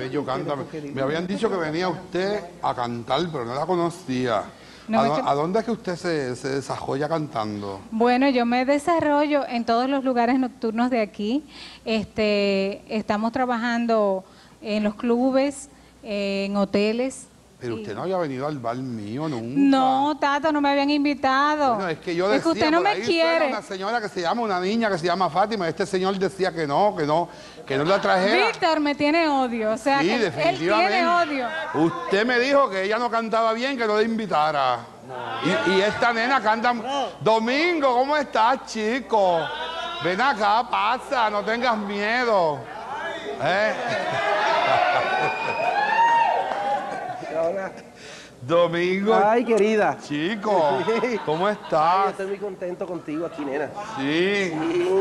Bello canta. Me habían dicho que venía usted a cantar, pero no la conocía. No, ¿A, dónde es que usted se, se desarrolla cantando? Bueno, yo me desarrollo en todos los lugares nocturnos de aquí. Este, estamos trabajando en los clubes, en hoteles. Pero usted no había venido al bar mío nunca. No, Tato, no me habían invitado. Bueno, es que yo decía, Es que usted no por me ahí quiere. una señora que se llama, una niña que se llama Fátima, y este señor decía que no, que no, que no la trajera. Víctor me tiene odio, o sea, Sí, que él definitivamente. tiene odio. Usted me dijo que ella no cantaba bien, que no la invitara. Y, y esta nena canta. Domingo, ¿cómo estás, chico? Ven acá, pasa, no tengas miedo. ¿Eh? Domingo, Ay, querida. chico, ¿cómo Ay, estás? estoy muy contento contigo aquí, nena. Sí,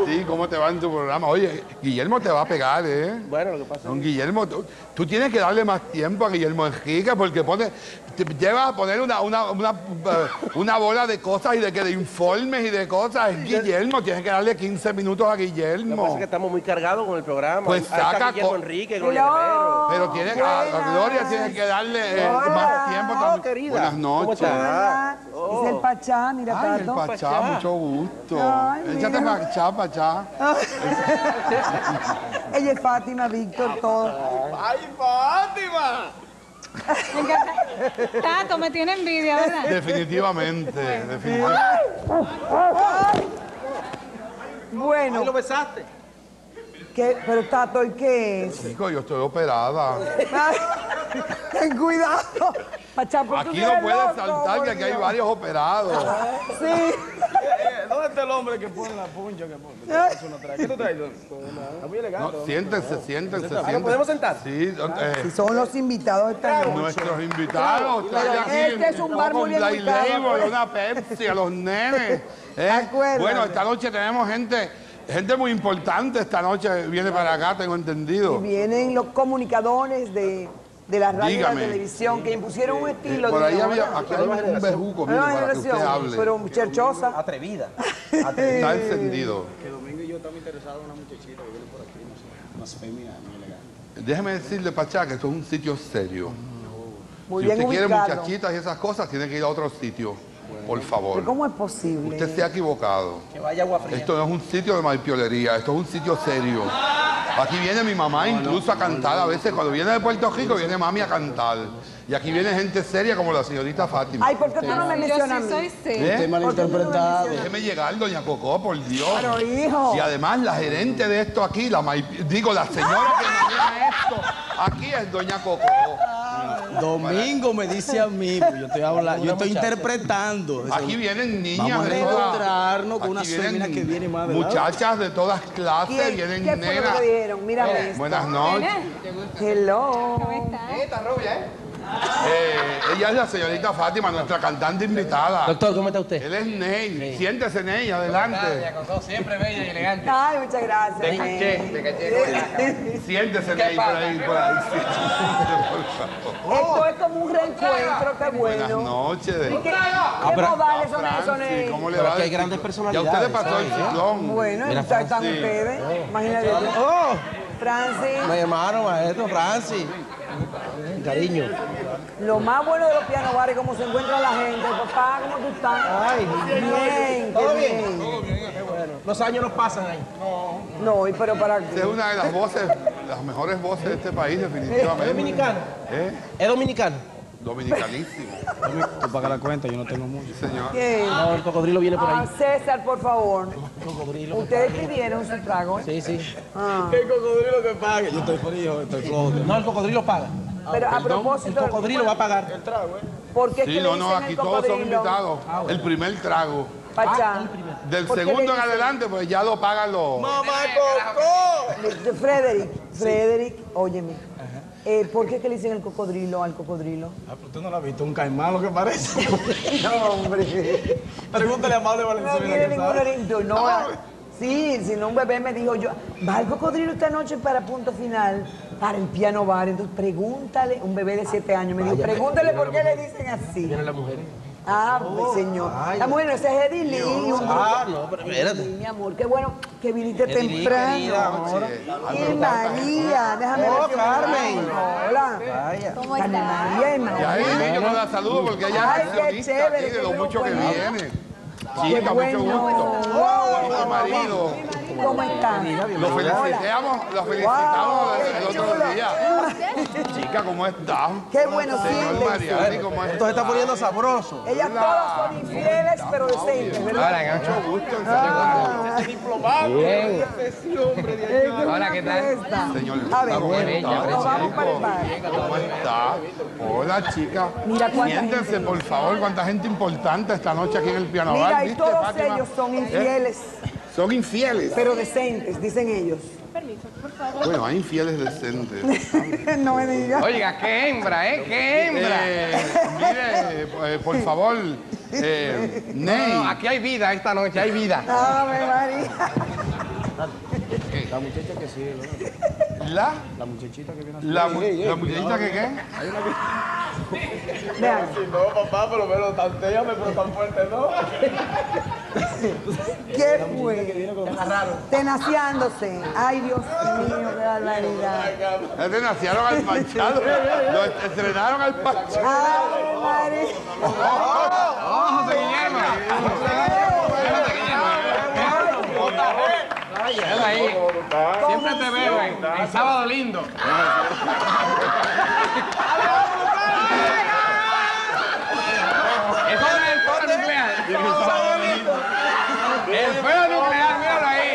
sí, ¿cómo te va en tu programa? Oye, Guillermo te va a pegar, ¿eh? Bueno, lo que pasa Don es Guillermo, tú, tú tienes que darle más tiempo a Guillermo Enrique porque pone, te llevas a poner una, una, una, eh, una bola de cosas y de, que de informes y de cosas. Es Guillermo, tienes que darle 15 minutos a lo que, pasa Guillermo. es que estamos muy cargados con el programa. Pues Ahí está saca Guillermo co- Enrique, Gloria. Pero tienes a, a Gloria tienes que darle eh, más tiempo Oh, también. querida. Buenas ¿Cómo noches. Oh. es el Pachá, mira Ay, el Tato. Pachá, mucho gusto. Ay, Échate mira. Pachá, Pachá. Ella es Fátima, Víctor, todo. ¡Ay, Fátima! Me encanta. Tato me tiene envidia, ¿verdad? Definitivamente, definitivamente. Bueno, ¿Ahí lo besaste? ¿qué? pero Tato, ¿y qué es? Chico, yo estoy operada. Ay, Ten cuidado. Pachá, ¿por qué Aquí no puedes saltar que aquí hay varios operados. Sí. ¿Dónde está el hombre que pone la puncha? Que pone? ¿Qué tú traes? Está muy elegante. No, siéntense, siéntense, ¿Ah, siéntense. ¿nos podemos sentar? Sí, eh, Si son los invitados esta noche. nuestros invitados. Están aquí este es un bar muy bien Black Label, una Pepsi a los nenes. ¿eh? Bueno, esta noche tenemos gente, gente muy importante. Esta noche viene para acá, tengo Y entendido. vienen los comunicadores de, de la radio y Dígame. la televisión que impusieron un Eh, estilo. Por ahí había, aquí hay un bejuco, mire, Nueva para que usted generación, hable. pero muchachosa. Atrevida. Está encendido. Que Domingo y yo estamos interesados en una muchachita que viene por aquí, no sé, más femenina, muy elegante. Déjeme decirle, Pachá, que esto es un sitio serio. Muy si bien usted quiere muchachitas y esas cosas, tiene que ir a otro sitio. Por favor. ¿Cómo es posible? Usted se ha equivocado. Que vaya agua fría. Esto no es un sitio de malpiolería, esto es un sitio serio. Aquí viene mi mamá incluso a cantar a veces. Cuando viene de Puerto Rico, viene mami a cantar. Y aquí viene gente seria como la señorita Fátima. Ay, ¿por qué tú no me Yo mencionas a sí soy seria. ¿Eh? malinterpretado. Déjeme llegar, doña Cocó, por Dios. Pero, hijo. Y además la gerente de esto aquí, la digo, la señora que maneja esto, aquí es doña Cocó. Domingo me dice a mí, pues yo estoy hablando, yo estoy interpretando. Aquí vienen niñas Vamos a de encontrarnos con una fémina que viene más. Muchachas de todas clases, ¿Quién? vienen ¿Qué fue lo nenas. que dijeron? Mírame esto. Buenas noches. Hello. ¿Cómo estás? Eh, ella es la señorita Fátima, nuestra cantante invitada. Doctor, ¿cómo está usted? Él es Ney. Siéntese, Ney, adelante. Siempre bella y elegante. Ay, muchas gracias. Te caché, te caché. Siéntese, Ney, por ahí, por ahí. Sí, por favor. Esto es como un reencuentro, qué Buenas bueno. noches. ¿Y ¿Qué, qué modales son esos, Francis, Ney? ¿cómo le Pero va? aquí hay de grandes personalidades, Ya usted le pasó el ciclón. Bueno, Mira, están ustedes. Imagínate. ¡Oh! Francis, Me llamaron, maestro Francis. Cariño. lo más bueno de los piano bares es cómo se encuentra la gente. Papá, ¿cómo tú estás? Ay, bien, ¿Todo qué bien? bien. Qué bueno. Los años no pasan ahí. No, y pero para Usted es una de las voces, las mejores voces de este país, ¿Es definitivamente. dominicano? ¿Eh? ¿Es dominicano? Dominicanísimo. Tú pagas la cuenta, yo no tengo mucho. Señor. ¿Quién? No, el cocodrilo viene por Ah, ahí. César, por favor. Cocodrilo. Ustedes pidieron su trago. Sí, sí. Ah, El cocodrilo que pague. Yo estoy frío, estoy flojo. No, el cocodrilo paga. Pero a El propósito, cocodrilo va a pagar. ¿por qué es Sí, que le no, no, dicen aquí el todos son invitados. El primer trago. Pachá. Del ¿Por qué segundo en adelante, pues ya lo pagan los. ¡Mamá Coco! De- de Frederick, Frederick, óyeme. Eh, ¿Por qué es que le dicen el cocodrilo al cocodrilo? Ah, pero usted no lo ha visto, un caimán lo que parece. No, hombre. Pregúntale a No Valenzuela tiene que ningún oriento. No, sí, si no un bebé me dijo yo, va el cocodrilo esta noche para punto final, para el piano bar. Entonces pregúntale, un bebé de siete años me dijo, pregúntale por la qué le mujer. dicen así. Las mujeres. Ah, pues señor. Ay, Ah, bueno, ese es Edilí. un Ah, no, pero espérate. Sí, mi amor, qué bueno que viniste temprano. querida, amor. Y María, déjame Oh, ver. Carmen. Hola. Vaya. Carmen María y María. ahí yo no la saludo porque ella Ay, qué chévere, aquí de qué lo mucho que viene. Qué Chica, mucho bueno. gusto. Oh, marido. ¿Cómo estás? Lo felicitamos, lo felicitamos Wow, el otro chulo. día. Chica, ¿cómo estás? Qué bueno Señor siéntense. Mariani, ¿cómo estás? Esto se está poniendo sabroso. Ellas todas son infieles, pero decentes, ¿verdad? Hola, Gancho. Mucho gusto en Ah, Bien. Hola, ¿qué tal? está. Señor, A ver, ¿cómo vamos para el bar. ¿Cómo está? Hola, chica. Mira cuánta Siéntense, gente. por favor, cuánta gente importante esta noche aquí en el piano Mira, bar, y ¿viste, todos Fátima? ellos son ¿Eh? infieles, Son infieles. pero decentes, dicen ellos. Bueno, hay infieles decentes. no me digas. Oiga, qué hembra, ¿eh? Qué hembra. Eh, mire, eh, por favor, eh, Ney. No, aquí hay vida esta noche, hay vida. Ave María. La, la muchachita que viene La, mu- la muchachita que qué? Vean, No, papá, pero menos tanteame, pero tan fuerte, ¿no? ¿Qué fue? Tenaciándose. Ay, Dios mío, qué barbaridad. Nacieron al Machado. Lo estrenaron al. Ave María. ¡Oh, José Guillermo! Ahí. Siempre te veo en, en Sábado Lindo. Eso no es el fuego nuclear. El fuego nuclear, míralo ahí.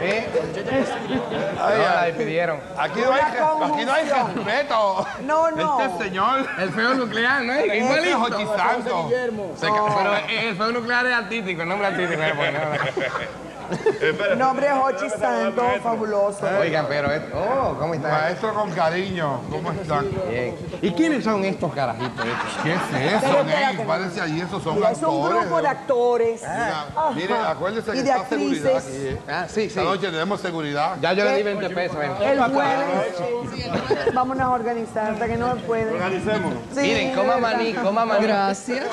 ¿Eh? Ay, No, la despidieron. Aquí no hay, aquí no hay respeto. No, no. Este señor. El fuego nuclear, ¿no? Este es Igualito. Jochi Santos. Se ca- Pero el fuego nuclear es artístico, el nombre artístico es bueno. Nombre es Hochi Santos, fabuloso. Oigan, pero es... Oh, ¿cómo están? Maestro con cariño. ¿Cómo están? Bien. ¿Y quiénes son estos carajitos? estos? ¿Qué es eso, Ney? Parece allí, esos son Mira, es un actores. grupo de actores. Mire, acuérdese que está seguridad aquí. ¿eh? Ah, sí, sí. Esta noche tenemos seguridad. Ya yo le di 20 pesos. ven. El jueves. Vámonos a organizar hasta que no me pueden. Organicemos. Miren, coma maní, coma maní. Gracias.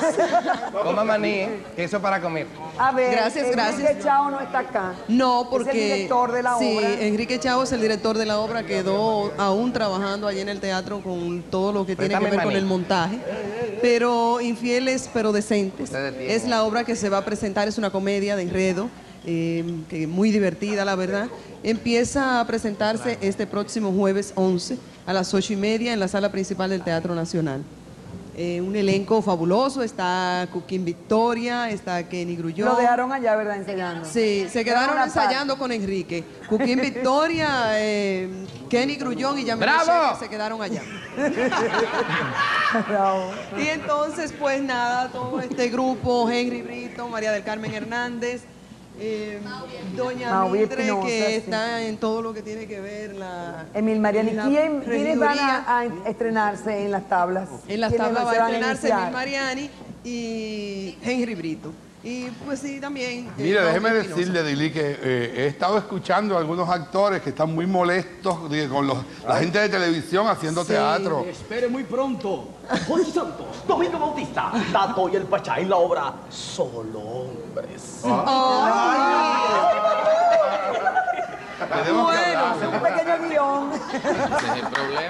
Coma maní, ¿eh? que eso es para comer. A ver, Gracias, gracias. Chao no está acá. No, Es porque... el director de la sí, obra. Enrique Chavo es el director de la obra, quedó aún trabajando allí en el teatro con todo lo que tiene que ver con el montaje. Pero infieles, pero decentes. Es la obra que se va a presentar, es una comedia de enredo, eh, que muy divertida, la verdad. Empieza a presentarse este próximo jueves 11 a las ocho y media en la sala principal del Teatro Nacional. Eh, un elenco fabuloso, está Cooking Victoria, está Kenny Grullón. Lo dejaron allá, ¿verdad? Enseñando. Sí, se quedaron ensayando con Enrique. Cuquín Victoria, eh, Kenny Grullón y Yamil se quedaron allá. Bravo. Y entonces, pues nada, todo este grupo, Henry Brito, María del Carmen Hernández, eh, Doña Espinosa, que sí. está en todo lo que tiene que ver la... Emil Mariani, la ¿quién, ¿quiénes van a, a estrenarse en las tablas? En las ¿Quiénes tablas va a estrenarse? Emil Mariani y Henry Brito. Y pues sí, también... eh, Mire, déjeme Espinosa. decirle, Dili, que eh, he estado escuchando a algunos actores que están muy molestos de- con los- la gente de televisión haciendo teatro. Espere muy pronto. Jorge Santos, Domingo Bautista, Tato y el Pachá en la obra Solo Hombres. Tenemos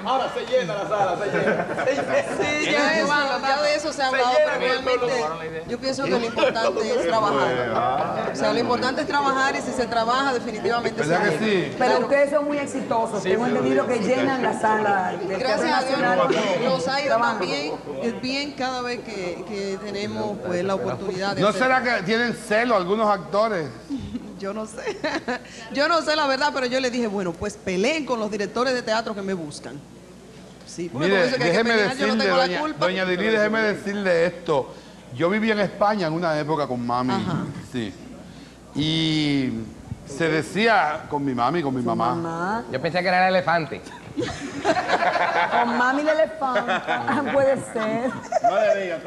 Ahora se llena la sala, se llena. Sí, ya, eso, ya de eso se ha hablado, pero realmente yo pienso que lo importante es trabajar. O sea, lo importante es trabajar y si se trabaja definitivamente se ¿Verdad que sí? Pero ustedes son muy exitosos. Tengo entendido que llenan la sala del Gracias a Dios nos ha ido es bien cada vez que, que tenemos pues la oportunidad de ¿No hacer- será que tienen celo algunos actores? Yo no sé. Yo no sé la verdad, pero yo le dije, bueno, pues peleen con los directores de teatro que me buscan. Sí, Mire, que hay que déjeme pelear, yo no decirle, tengo la doña, culpa. doña Dili, déjeme decirle esto. Yo viví en España en una época con mami. Ajá. Sí. Y se decía con mi mami, con mi mamá. Mamá, Yo pensé que era el elefante. con mami de elefante. Puede ser.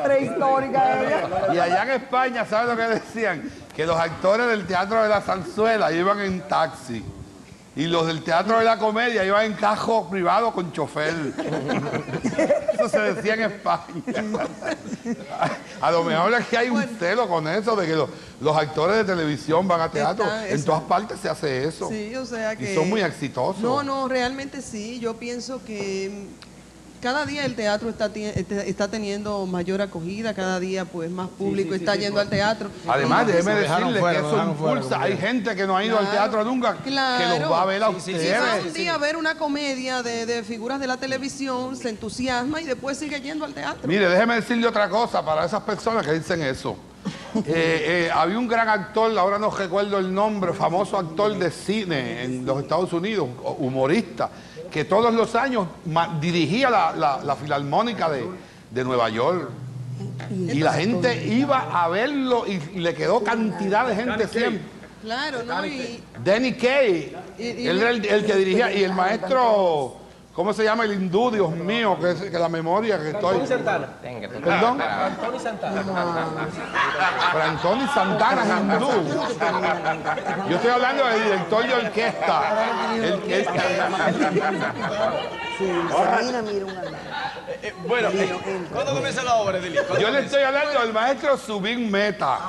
Prehistórica ella. Y allá en España, ¿sabes lo que decían? Que los actores del teatro de la zarzuela iban en taxi. Y los del Teatro de la Comedia iban en cajo privado con chofer. Eso se decía en España. A lo mejor es que hay un celo con eso de que los, los actores de televisión van a teatro. Está- En todas partes se hace eso. Sí, o sea que... Y son muy exitosos. No, no, realmente sí. Yo pienso que cada día el teatro está, este- está teniendo mayor acogida, cada día pues más público está yendo al teatro. Además, déjeme decirle fuera, que eso fuera, impulsa. Hay gente que no ha ido al teatro nunca que claro. los va a ver a Sí, sí, sí, Si ustedes. va un día a ver una comedia de, de figuras de la televisión, se entusiasma y después sigue yendo al teatro. Mire, déjeme decirle otra cosa para esas personas que dicen eso. Eh, eh, había un gran actor, ahora no recuerdo el nombre, famoso actor de cine en los Estados Unidos, humorista, que todos los años dirigía la, la- la Filarmónica de, de Nueva York. Y la gente iba a verlo y le quedó cantidad de gente siempre. Claro, ¿no? Y, Danny Kaye, Y- y- él era el, el que dirigía, y el maestro, ¿cómo se llama? El hindú, Dios mío, que, es, que la memoria que estoy. Perdón. Antonio Santana. Pero Anthony Santana es hindú. Yo estoy hablando del director de orquesta. El, el- Sí, Sabina, mira un alma. Eh, bueno, eh, ¿cuándo comienza la obra? ¿Cuándo yo le estoy hablando del maestro Subin Meta.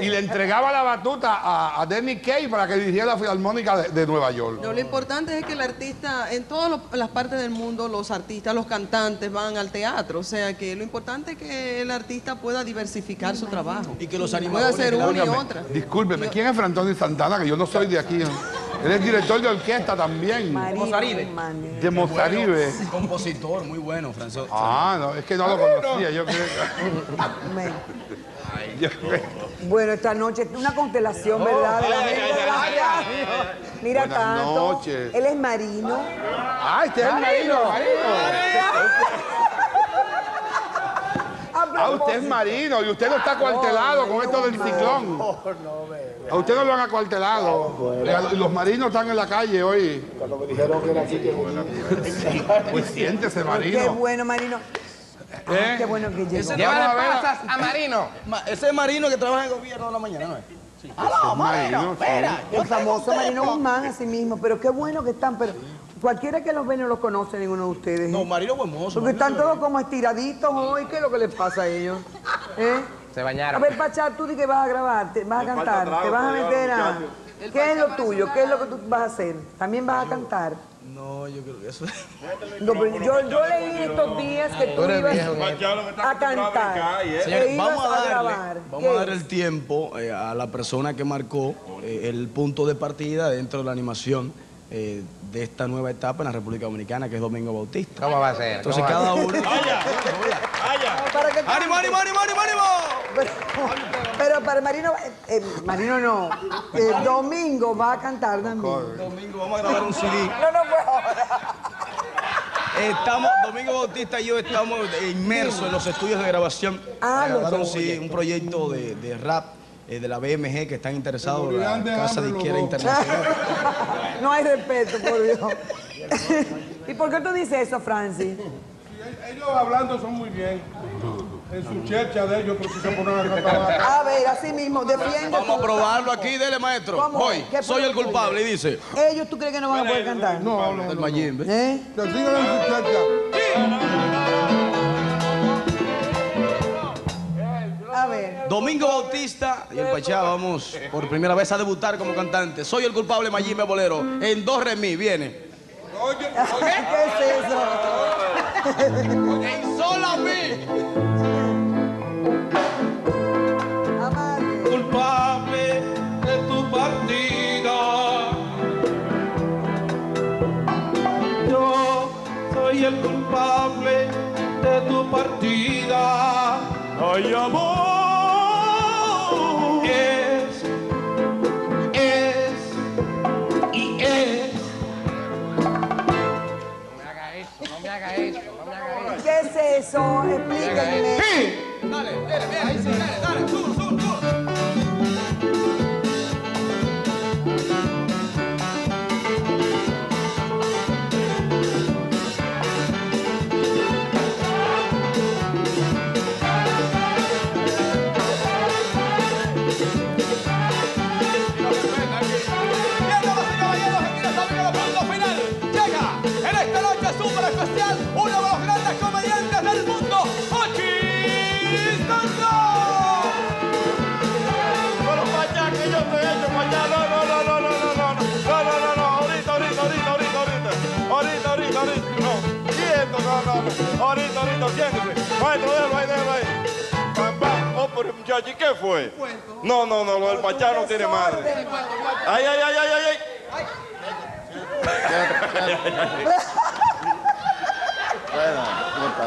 Y le entregaba la batuta a, a Danny Kaye para que dirigiera la Filarmónica de, de Nueva York. no, lo importante es que el artista, en todas las partes del mundo, los artistas, los cantantes van al teatro. O sea que lo importante es que el artista pueda diversificar su trabajo. Y que los Pueda animadores... hacer que la- una y otra. Discúlpeme, ¿quién es Anthony Santana? Que yo no soy de aquí. Él es director de orquesta también. Marino, Mozaribe. De Mozaribe. Compositor, muy bueno, François. Ah, no, es que no lo conocía. Yo creo que- Bueno, esta noche es una constelación, ¿verdad? De la gente de la radio. Mira Buenas tanto. noches. Él es marino. Ah, este es el marino. Ah, usted es marino y usted no está acuartelado con esto del ciclón. A usted no lo han acuartelado. Eh, Los marinos están en la calle hoy. Cuando me dijeron que era así, que Sí, pues siéntese, Qué marino. bueno, marino. Ah, ¿Eh? Qué bueno que llegó. Ese ver. pasas a Marino? Ma- Ese es Marino que trabaja en el gobierno de la mañana, ¿no es? ¡Aló, Marino, Marino! sí. Espera, El famoso Marino Guzmán, así mismo. Pero qué bueno que están. Pero cualquiera que los ve no los conoce ninguno de ustedes. ¿eh? No, Marino es. Porque están todos como estiraditos hoy. ¿Qué es lo que les pasa a ellos? ¿Eh? Se A ver, Pachá, tú di que vas a grabar, te vas a cantar, te vas a meter a... ¿Qué es lo tuyo? ¿Qué es lo que tú vas a hacer? ¿También vas a cantar? No, yo creo que eso... No, pero yo, yo leí estos días que tú ibas a cantar. Señores, e ibas vamos a darle, grabar. vamos ¿Qué a dar el tiempo eh, a la persona que marcó eh, el punto de partida dentro de la animación eh, de esta nueva etapa en la República Dominicana, que es Domingo Bautista. ¿Cómo va a ser? Entonces ¿Cómo va a cada uno... Que ¡Ánimo, ánimo, ánimo, ánimo, ánimo! Pero, pero para Marino, eh, eh, Marino no, eh, Domingo va a cantar también. Domingo, vamos a grabar un CD. No, no puedo. Estamos, Domingo Bautista y yo estamos inmersos en los estudios de grabación Ah, los un, un proyecto de, de rap eh, de la BMG que están interesados en la Casa de Izquierda Internacional. No hay respeto, por Dios. ¿Y por qué tú dices eso, Francis? Ellos hablando son muy bien. En su checha de ellos, pero si se ponen a cantar. A ver, así mismo, defiende Vamos a probarlo aquí, dele maestro. Hoy, ¿Qué soy el culpable y dice, Ellos, ¿tú crees que no van a poder cantar? No, no, del. Mayimbe. ¿Eh? Que sigan en su checha. A ver. Domingo Bautista y el Pachá vamos por primera vez a debutar como cantante. Soy el culpable Mayimbe Bolero. En do re mi viene. Oye, ¿Qué es eso? En sol a de tu partida. Ay, amor. Es, es y es. No me haga eso, no me haga eso, no me haga eso. ¿Qué es eso? Explíquenme. Sí. Dale, dale, dale, dale, dale, dale, dale. Ahorita, ahorita, siéntese. Maestro, déjalo ahí, déjalo ahí. Pam, pam. Oh, pero muchacho, ¿y qué fue? No, no, no, lo del Pachá no tiene madre. Ay, ay, ay, ay, ay, ay.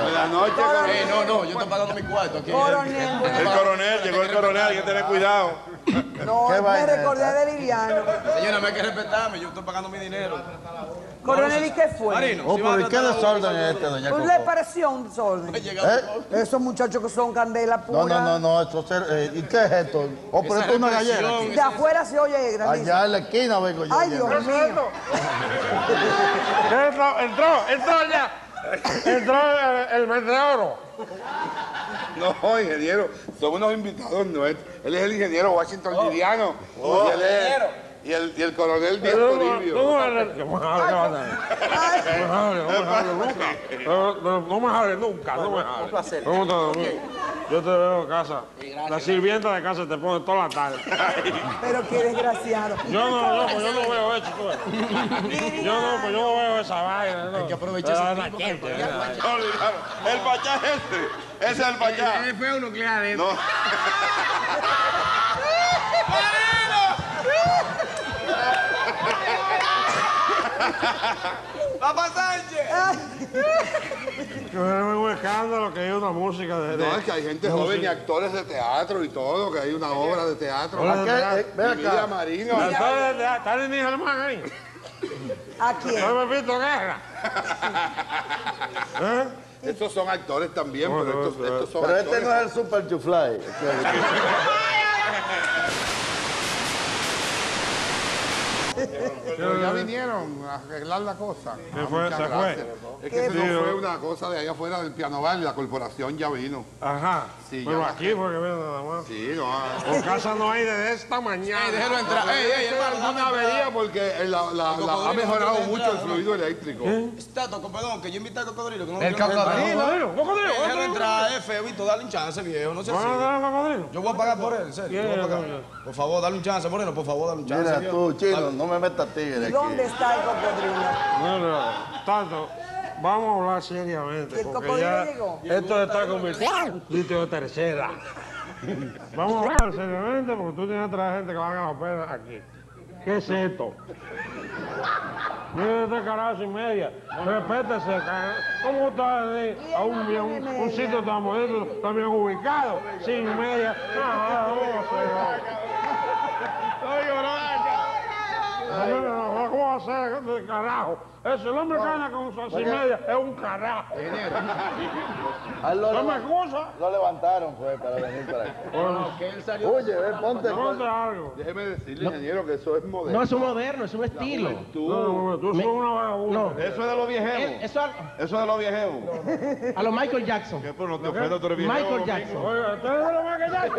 Buenas noches, coronel. Eh, no, no, yo estoy pagando mi cuarto aquí. Coronel, El coronel, llegó el coronel, hay que tener cuidado. no, me recordé de Liliano. Señora, me hay que respetarme, yo estoy pagando mi dinero. Coronel, ¿y qué fue? Marino, Oh, si va a pero ¿y qué desorden es este, doña ¿No Coco? le pareció un desorden? ¿Eh? Esos muchachos que son candela pura. No, no, no, no, eso ser, eh, ¿y qué es esto? Oh, pero esto es una gallera. represión. De afuera se oye grandísimo. Allá en la esquina vengo yo. Ay. Dios mío. Entró, entró, entró ya. Entró el, el meteoro. No, ingeniero, son unos invitados nuestros. Él es el ingeniero Washington Liriano. y, él es, y, el, y el coronel Díaz Toribio. no me jale, ¿qué vas a hacer? No me jale, no me jale nunca. No, no, no me jale nunca, no me jale. un placer. ¿Cómo estás, amigo? Yo te veo en casa. La sirvienta de casa te pone toda la tarde. Pero qué desgraciado. Yo no, yo, pues yo no veo eso. Yo no, pues yo no veo esa vaina. No. Hay que aprovechar ese tiempo, No, El Pachá es ese. Ese es el Pachá. Es feo nuclear, eh. No. ¡Papá Sánchez! Que es un escándalo que hay una música de... No, es que hay gente joven y actores de teatro y todo, que hay una obra de teatro. Eh, ven acá. Marino. ¿Está de- está de mi Germán ahí? ¿A quién? ¿No me visto guerra? ¿Eh? Estos son actores también, No, pero estos, estos son Pero actores. este no es el Super Chufly. Pero ya vinieron a arreglar la cosa. ¿Qué Ah, fue? ¿Se fue? Es que ¿Qué eso no fue? una cosa de allá afuera del piano bar y la corporación ya vino. Ajá. Sí, Pero aquí fue que viene nada más. Sí, no. ah. Por casa no hay desde esta mañana. Ey, déjelo entrar. Ey, ey, alguna dame avería porque la, la- la- cocodrilo ha mejorado mucho el fluido eléctrico. Está, toco, perdón, que yo invité al cocodrilo. Que no El cocodrilo. ¿Cocodrilo? ¿Cocodrilo? Déjalo entrar, es feo, Vito, dale un chance, viejo, no sé ¿Van a si. Yo voy a pagar por él, en serio. Por favor, dale un chance, Moreno, por favor, dale un chance. Mira tú, chino, no me metas tigre aquí. ¿Dónde está el cocodrilo? No, no, tanto, vamos a hablar seriamente. ¿Y el porque ya llegó? Esto está convirtiendo en un sitio de tercera. Vamos a hablar seriamente porque tú tienes traer gente que valga la pena aquí. ¿Qué es esto? Mira este carajo sin media. Respétese. ¿Cómo está de- a un, un, un sitio tan bonito, tan bien ubicado, sin media? No, no, no, no, no, ¿Cómo va a ser este carajo? Ese el hombre que anda con su sin media es un carajo. Él ¿No me excusa? lo levantaron, pues, para venir para acá. Bueno, Oye, ven, ponte. ponte algo. Déjeme decirle, ingeniero, que eso es moderno. No es un moderno, es un estilo. No, no, tú sos una vagabunda. No. Eso es de los viejemos. Él- Eso es de los viejemos. a lo Michael Jackson. Que pero no te ofendas, tú eres viejemo. Michael. Jackson. Oiga, ¿ustedes no lo van a callar?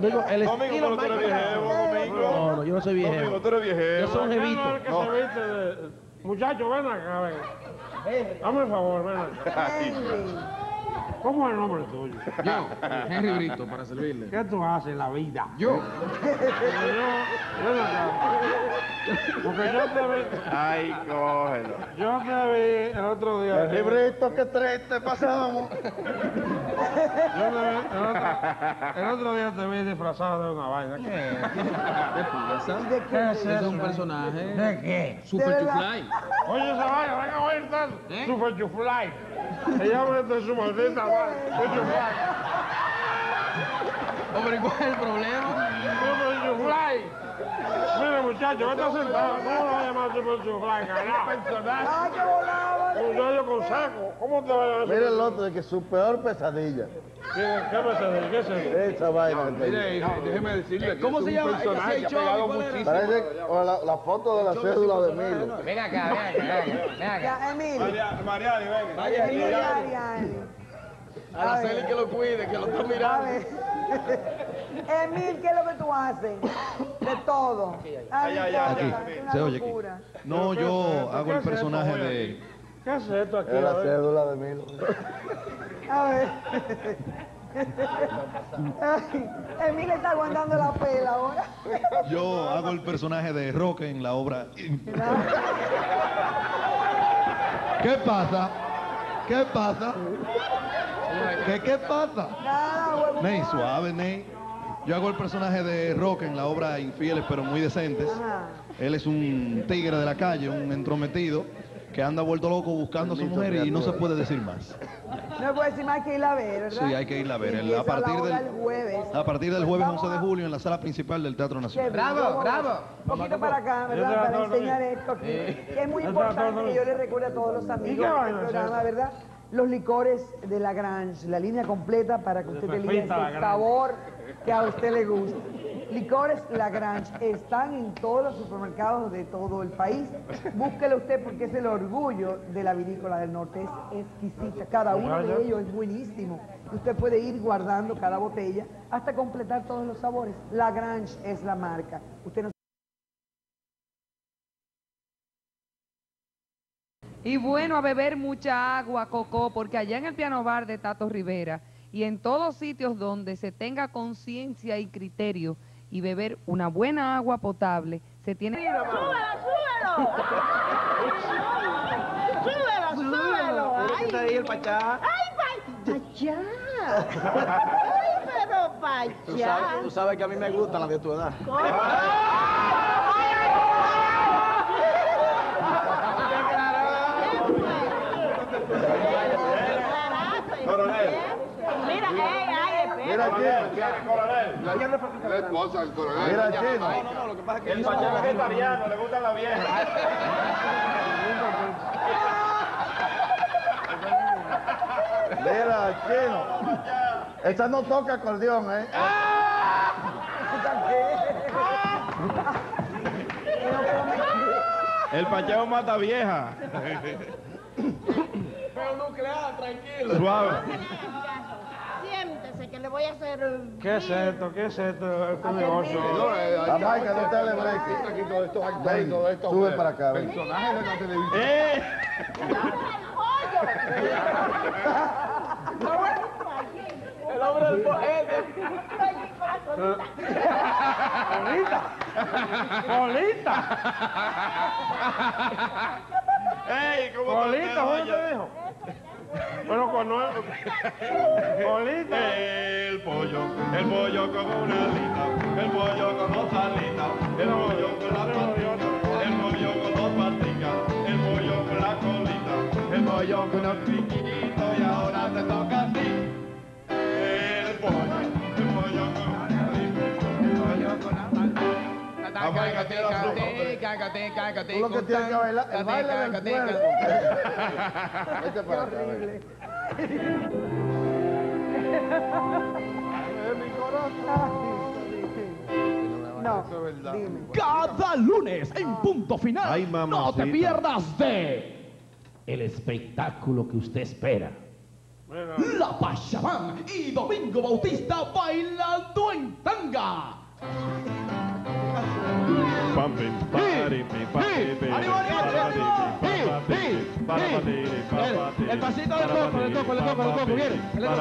Digo, el Domingo, estilo pero tú eres Michael Jackson. Domingo. No, no, yo no soy Domingo, viejo. Tú eres Yo viejemo. soy un ¿Quién jevito. es el que se viste de... Muchacho, ven acá, ven. Dame el favor, ven acá. ¿Cómo es el nombre tuyo? Yo, Henry Brito, para servirle. ¿Qué tú haces en la vida? Yo, Porque yo. Porque yo te vi, Ay, cógelo. yo te vi el otro día. Librito, qué triste pasamos. Yo te vi, el, otro, el otro día te vi disfrazado de una vaina. ¿Qué es? ¿qué pasa? ¿Qué es eso? un personaje. ¿De qué? Super Chufly. Oye esa vaina, venga a oír tanto. Super Chufly. Ella mete su maldita madre. Hombre, ¿cuál es el problema? Super Chufly. Mira muchacho, vete sentado. ¿Cómo lo va a. Muchacho con saco. ¿Cómo te va a llamar Mira el otro, de que su peor pesadilla. ¿Qué, qué pesadilla? ¿Qué es eso? Esa vaina que te digo. Mire, déjeme decirle ¿Cómo se llama? personaje que ha pegado muchísimo. Parece o la, la foto de la cédula de Milo. Ven acá, ven acá, ven acá. Ven acá. Ya, Emil. Mariani, ven. Emil, Ariani. Araceli que lo cuide, que lo está mirando. Emil, ¿qué es lo que tú haces? De todo. Ay, ay, ay, una se oye aquí. No, yo hago el personaje de... ¿Qué es esto aquí? Es la cédula de Milo. A ver. Emil está aguantando la pela ahora. Yo hago el personaje de Roque en la obra... ¿Qué pasa? ¿Qué pasa? ¿Qué, qué pasa? Ney, suave, Ney. Yo hago el personaje de Rock en la obra Infieles pero muy decentes. Ajá. Él es un tigre de la calle, un entrometido, que anda vuelto loco buscando a su mujer y no se puede decir más. No puedo decir más que irla a ver, ¿verdad? Sí, hay que irla a ver. El- a partir del- el jueves. A partir del jueves Vamos 11 de julio en la sala principal del Teatro Nacional. Bravo, bravo. Un poquito para acá, ¿verdad? Para enseñar esto aquí. Que es muy importante que yo les recuerde a todos los ¿Y qué amigos del programa? ¿verdad? Los licores de la Grange, la línea completa para que usted elija el Lagrange. sabor que a usted le guste. Licores Lagrange están en todos los supermercados de todo el país. Búsquelo usted porque es el orgullo de la vinícola del norte. Es exquisita. Cada uno de ellos es buenísimo. Usted puede ir guardando cada botella hasta completar todos los sabores. Lagrange es la marca. Usted no Y bueno, a beber mucha agua, Coco, porque allá en el piano bar de Tato Rivera y en todos sitios donde se tenga conciencia y criterio y beber una buena agua potable, se tiene... ¡Súbelo, súbelo! ¡Ay! está ahí el Pachá? ¡Ay, Pachá! ¡Ay, pero Tú Pachá! sabes, tú sabes que a mí me gustan las de tu edad. Coronel. Mira, ey, ay, Mira espera. quién, coronel. La esposa del coronel. Mira, Ya, chino. ay, No, no, lo que pasa es que El pachá es vegetariano, le gusta la vieja. Mira, chino. Esa no toca acordeón, ¿eh? El pachá mata vieja. Pero nuclear, tranquilo. Suave. Voy a hacer... ¿Qué es esto? ¿Qué es esto? Este negocio. No. Aquí todos estos actores y Ven, todo esto. sube para acá. Personajes de la televisión. ¡Eh! El hombre del poeta. ¡Colita! ¡Ey! ¿Cómo ¡Colita, ¿cómo te dijo? Pero con no... ¡Colita! El pollo, el pollo con una alita, el pollo con dos alitas, el pollo con la patita, el pollo con dos paticas, el pollo con la colita, el pollo con el piquito y ahora te toca Tú lo que tienes que bailar, el baile del puerco. Vete para acá, ven. No, dime. Cada lunes en punto final. Ay, no te pierdas de el espectáculo que usted espera. La Pachamán y Domingo Bautista bailando en tanga. El- el pasito del coco, del coco, del coco, del coco, viene, el coco.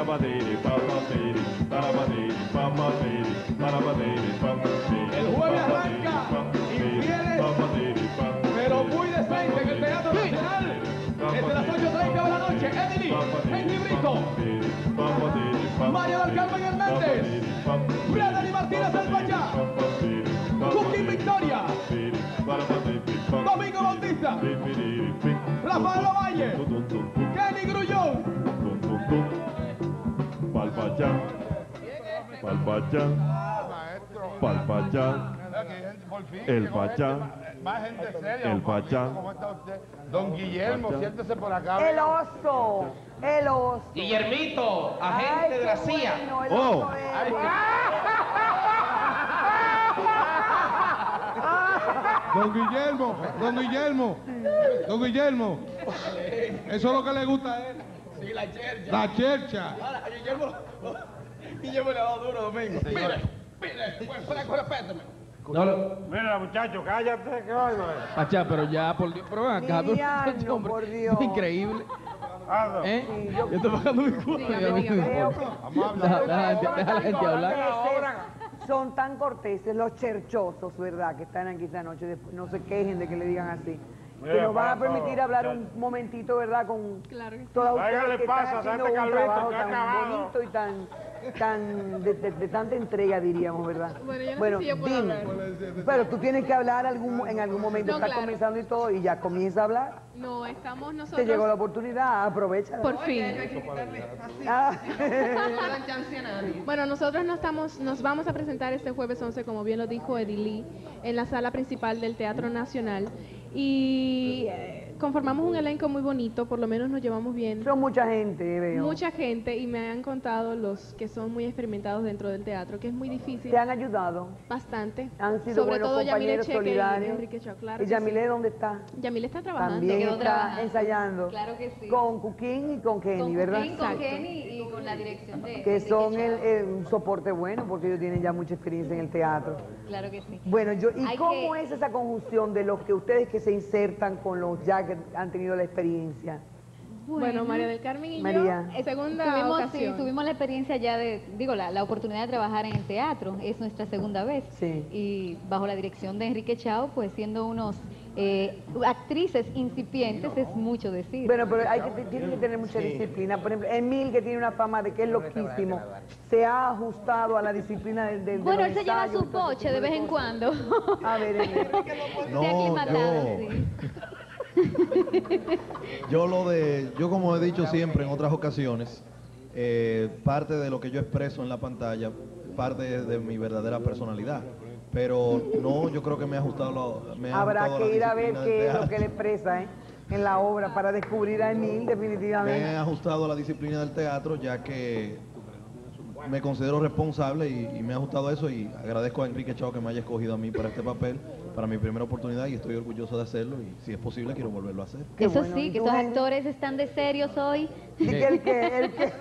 Rafael Ovalle, Kenny Grullón, Palpachán, palpachán, palpachán, El Pachá. Más gente seria. El Juanito, Pachá. ¿Cómo está usted? Don Guillermo, siéntese por acá. El oso, el oso. Guillermito, Ay, agente de la CIA. Oh. oso es. Don Guillermo, don Guillermo, don Guillermo. Eso es lo que le gusta a él. Sí, la chercha. La chercha. Ahora, Guillermo, Guillermo le ha dado duro, Domingo. Mire, mire, pues, respétame. No, lo- Mira, muchacho, cállate, ¿qué vaina es? Pachá, pero ya, por Dios, pero ven acá. tú- Liliano, este hombre, por Dios. Increíble. ¿Eh? Sí, yo- Yo estoy pagando mi cuota. Dígame, y a mí no me dígame. importa. Vamos a Deja, hablar. deja la gente- deja la gente hablar. Son tan corteses los cherchosos, ¿verdad? Que están aquí esta noche, después no se quejen de que le digan así. que nos van a permitir hablar un momentito, ¿verdad? Con todas Oiga, ustedes le que pasa, están haciendo un trabajo que tan acabado. bonito y tan, tan de, de- de tanta entrega, diríamos, ¿verdad? Bueno, yo no Bueno, sé si yo puedo dime, hablar. pero tú tienes que hablar algún, en algún momento, No, estás claro. comenzando y todo, y ya comienza a hablar. No, estamos Te nosotros. llegó la oportunidad, aprovecha. Por fin. Ah. Bueno, nosotros nos, estamos, nos vamos a presentar este jueves 11, como bien lo dijo Edilí, en la sala principal del Teatro Nacional. Y eh, conformamos un elenco muy bonito, por lo menos nos llevamos bien. Son mucha gente, veo. Mucha gente, y me han contado los que son muy experimentados dentro del teatro, que es muy difícil. ¿Te han ayudado? Bastante. Han sido Sobre buenos todo compañeros Cheque y solidarios. Enrique Chao, claro ¿Y que Yamile sí. dónde está? Yamile está trabajando. También Quedó está trabajando. ensayando. Claro que sí. Con Cuquín y con Kenny, Con ¿verdad? Joaquín, con Kenny y con la dirección de Que Enrique son el, el- un soporte bueno porque ellos tienen ya mucha experiencia en el teatro. Claro que sí. Bueno, yo, ¿y Hay cómo que- es esa conjunción de los que ustedes que se insertan con los ya que han tenido la experiencia? Bueno, María del Carmen y María. yo, segunda tuvimos, ocasión. sí, tuvimos la experiencia ya de, digo, la, la oportunidad de trabajar en el teatro, es nuestra segunda vez. Y bajo la dirección de Enrique Chao, pues siendo unos eh, actrices incipientes, es mucho decir. Bueno, pero hay que, tienen que tener mucha disciplina. Por ejemplo, Emil, que tiene una fama de que es loquísimo, se ha ajustado a la disciplina del de, de Bueno, él se lleva su poche de vez en cosas. cuando. A ver, Emil. Se ha aclimatado, yo- sí. Yo lo de, yo como he dicho siempre en otras ocasiones, eh, parte de lo que yo expreso en la pantalla, parte de mi verdadera personalidad. Pero no, yo creo que me ha ajustado, lo- me ha Habrá ajustado que ir a ver qué es lo que le expresa ¿eh? en la obra para descubrir a Emil Me he definitivamente. ajustado a la disciplina del teatro ya que me considero responsable y, y me ha ajustado a eso y agradezco a Enrique Chao que me haya escogido a mí para este papel, para mi primera oportunidad y estoy orgulloso de hacerlo y si es posible quiero volverlo a hacer. Eso sí, que esos actores están de serios hoy. ¿Y que el que, el que? Ustedes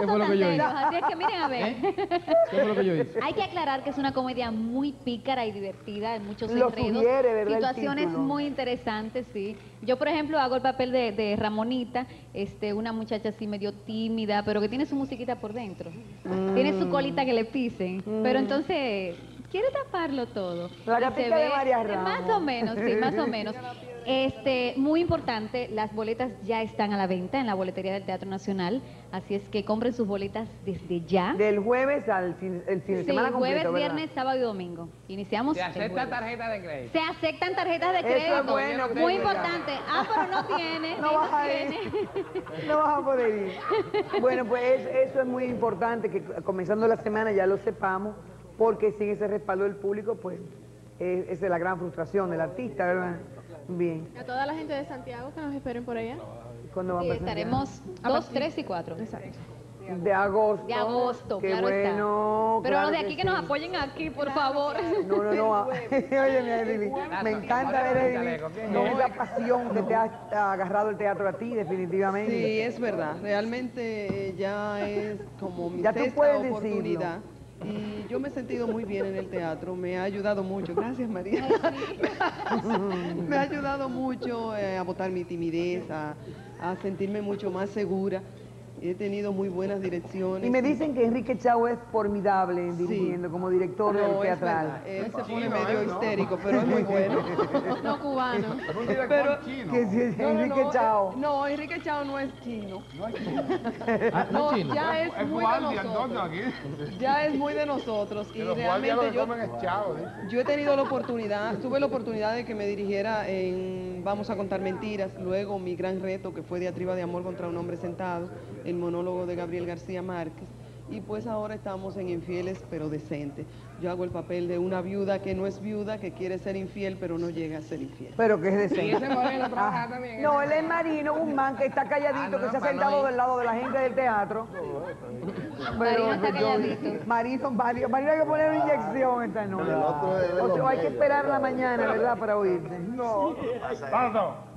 ¿Qué no son tan serios, así es que miren a ver. ¿Qué fue lo que yo hice? Hay que aclarar que es una comedia muy pícara y divertida, en muchos Lo enredos, sugiere, ¿verdad, el situaciones muy interesantes, sí. Yo, por ejemplo, hago el papel de, de Ramonita, este, una muchacha así medio tímida, pero que tiene su musiquita por dentro. Tiene Mm. su colita que le pisen, pero entonces quiere taparlo todo. La gatica de ve- María Ramos. Más o menos, sí, más o menos. Este, muy importante, las boletas ya están a la venta en la boletería del Teatro Nacional, así es que compren sus boletas desde ya. Del jueves al fin, el fin de Sí, semana jueves, completo, ¿verdad? viernes, sábado y domingo. Iniciamos Se el acepta jueves. tarjeta de crédito. Se aceptan tarjetas de Eso crédito. es bueno, Muy ya. importante. Ah, pero no tiene. No vas a tiene. No vas a poder ir. Bueno, pues es- eso es muy importante que comenzando la semana ya lo sepamos, porque sin ese respaldo del público, pues eh, esa es la gran frustración del artista, ¿verdad? Bien. A toda la gente de Santiago que nos esperen por allá. ¿Cuándo van Sí, a presentar? estaremos A 2, partir- 3 y 4. Exacto. De agosto. De agosto, Qué claro está. bueno. Pero claro los de aquí que, sí. nos apoyen aquí, por favor. No, no, no. Oye, mi Edili, me encanta ver Edili, con esa pasión que te ha agarrado el teatro a ti, definitivamente. Sí, es verdad. Realmente eh, ya es como mi Ya tú sexta puedes decirlo. Y yo me he sentido muy bien en el teatro, me ha ayudado mucho. Gracias, María. me ha ayudado mucho eh, a botar mi timidez, a, a sentirme mucho más segura. He tenido muy buenas direcciones. Y me dicen que Enrique Chao es formidable dirigiendo como director No, del es teatral. Él se pone medio histérico, pero es muy bueno. No cubano. Pero, Que si es no, no, Enrique no, Chao. eh, No, Enrique Chao no es chino. Ah, No, chino. ya es Es muy guardia, de nosotros. aquí. Ya es muy de nosotros. Y realmente yo, es dice. yo he tenido la oportunidad, tuve la oportunidad de que me dirigiera en Vamos a contar mentiras, luego mi gran reto que fue Diatriba de amor contra un hombre sentado, el monólogo de Gabriel García Márquez. Y pues ahora estamos en Infieles pero decentes. Yo hago el papel de una viuda que no es viuda, que quiere ser infiel pero no llega a ser infiel. Pero que es decente. Y ese moreno trabaja Ah, también, No, él es Marino, un man que está calladito, que se ha sentado del lado de la gente del teatro. Marino está yo- calladito. Marino, Marino, Marino hay que poner una inyección esta noche. O sea, hay que esperar la mañana, ¿verdad? Para oírte. No.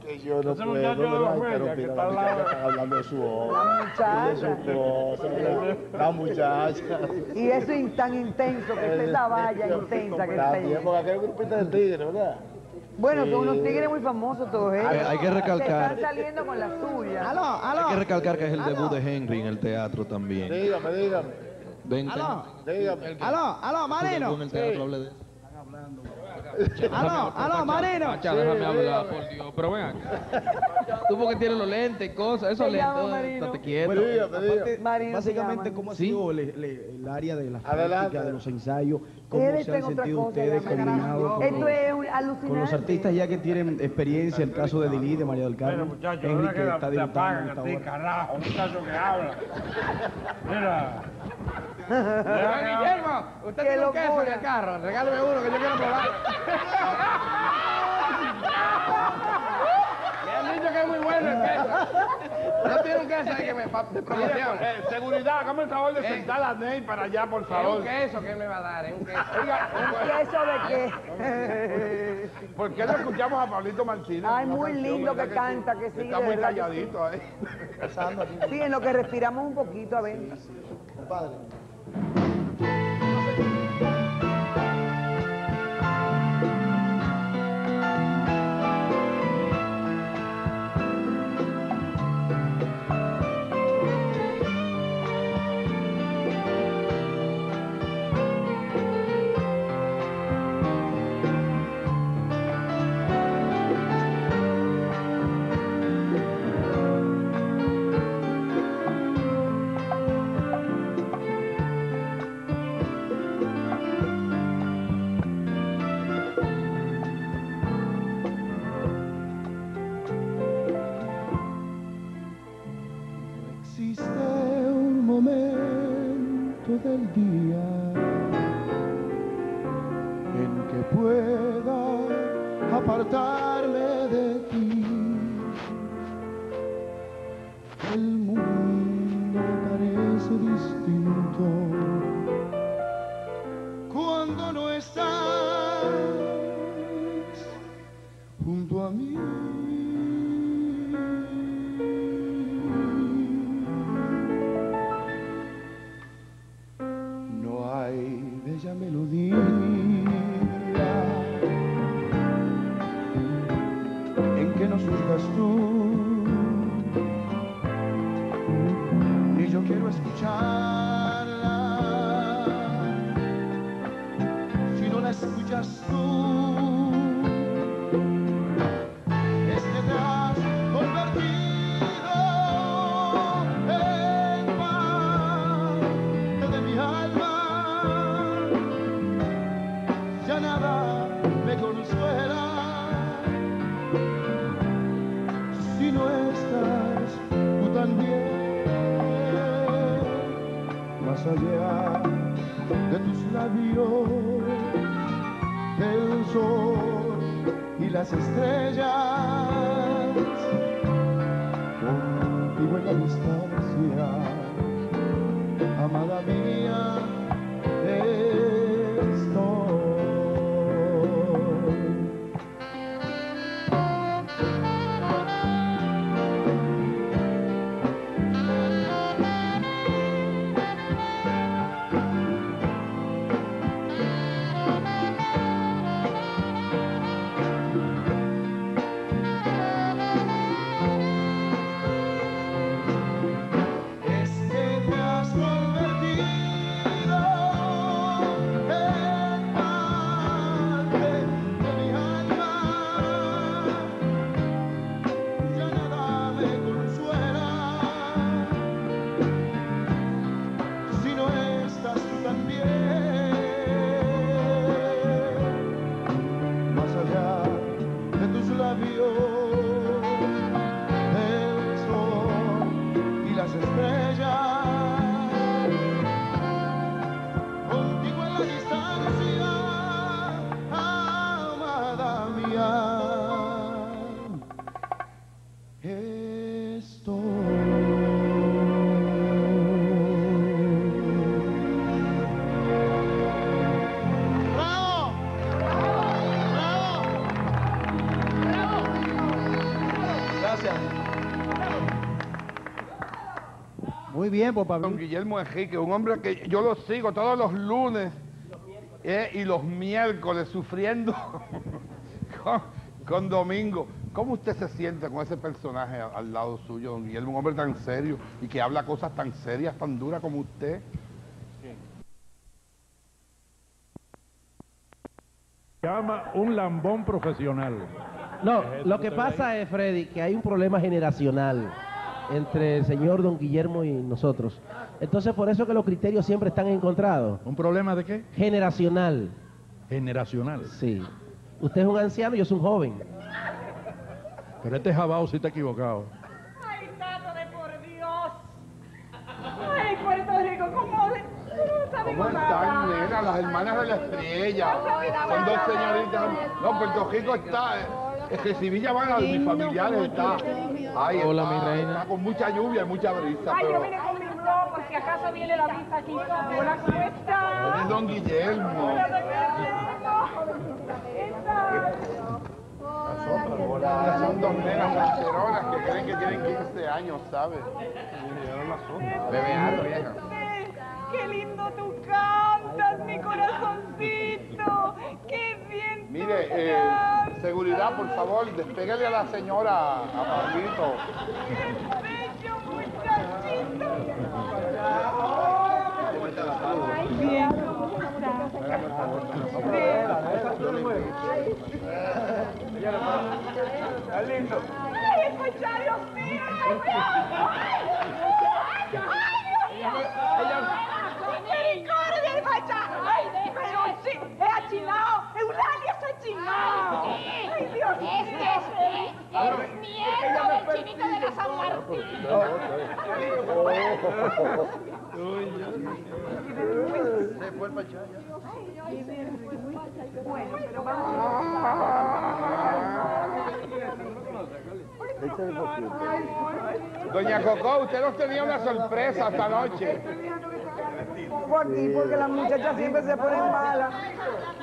Que yo no Ese puedo, muchacho de ¿verdad? los medios que Interrumpir está a la muchacha que está hablando de su obra. La y de muchacha. su cosa. La muchacha. Y eso es tan intenso, que es esa valla intensa que está ahí. porque aquel grupito de tigres, ¿verdad? Bueno, son unos Sí. tigres muy famosos todos ellos. Hay- hay que recalcar- Se están saliendo con la suya. Hay que recalcar que es el debut de Henry en el teatro también. Dígame, dígame. Vente. Dígame. Aló, aló, Marino. En el teatro hable de eso. Aló, aló, Marino. Macha, déjame hablar, por Dios. Pero ven acá. Tú porque tienes los lentes y cosas, esos Te llamo, lentes, Marino. estate quieto. Te digo, te digo. Aparte, Marino básicamente. ¿cómo ha Sí. sido le- le- el área de las Adelante. prácticas, de los ensayos? ¿Cómo Él se está han en otra sentido cosa, ustedes ya me combinados con Esto los, es un- alucinante. con los artistas ya que tienen experiencia? El caso de Dili, de María del Carmen, muchachos, ahora que que está te debutando en apagan esta a ti, hora. carajo, muchacho que habla. Mira. Guillermo, usted tiene un queso en el carro. Regáleme uno que yo quiero probar. Me han dicho que es muy bueno el queso. No tiene un queso ahí que me de promoción. Eh, seguridad, hágame el favor de sentar a Ney para allá, por Es favor. un queso que él me va a dar, es un queso. Oiga, ¿Queso de qué? ¿por qué no escuchamos a Pablito Martínez? Ay, muy lindo ¿verdad que canta, que sí, Está muy calladito ahí. Sí, en lo que respiramos un poquito, a ver. Compadre. ません。Bien, por Don Guillermo Enrique, un hombre que yo lo sigo todos los lunes eh, y los miércoles sufriendo con, con Domingo. ¿Cómo usted se siente con ese personaje al, al lado suyo, don Guillermo? Un hombre tan serio y que habla cosas tan serias, tan duras como usted. llama un lambón profesional. No, lo que pasa es, Freddy, que hay un problema generacional entre el señor don Guillermo y nosotros. Entonces, por eso que los criterios siempre están encontrados. ¿Un problema de qué? Generacional. Generacional. Sí. Usted es un anciano y yo soy un joven. Pero este jabao sí está equivocado. Ay, Tato de por Dios. Ay, Puerto Rico, ¿cómo sabemos ¿Cómo están, nena? Las hermanas de la estrella. Son dos señoritas. No, Puerto Rico está. Es que si Villa van a mis familiares está. Ay, Hola, está- mi reina. Está con mucha lluvia y mucha brisa. Ay, yo pero vine con mi blog por si acaso viene la vista aquí. Hola, ¿cómo está? es don Guillermo. Estas son dos nenas solteronas que creen que tienen 15 años, ¿sabes? Bebe algo, vieja. ¡Qué lindo tú cantas, mi corazoncito! ¡Qué bien Mire, eh, seguridad, por favor, despégale a la señora, a Pablito. ¡Ay, escucha! ¡Ay, es! ¡Ay, Dios mío! Es nieto del chinito de la San Martín. Se fue el pachá ya. Bueno, pero Doña Coco, usted nos tenía una sorpresa esta noche. Aquí porque las muchachas siempre se ponen malas.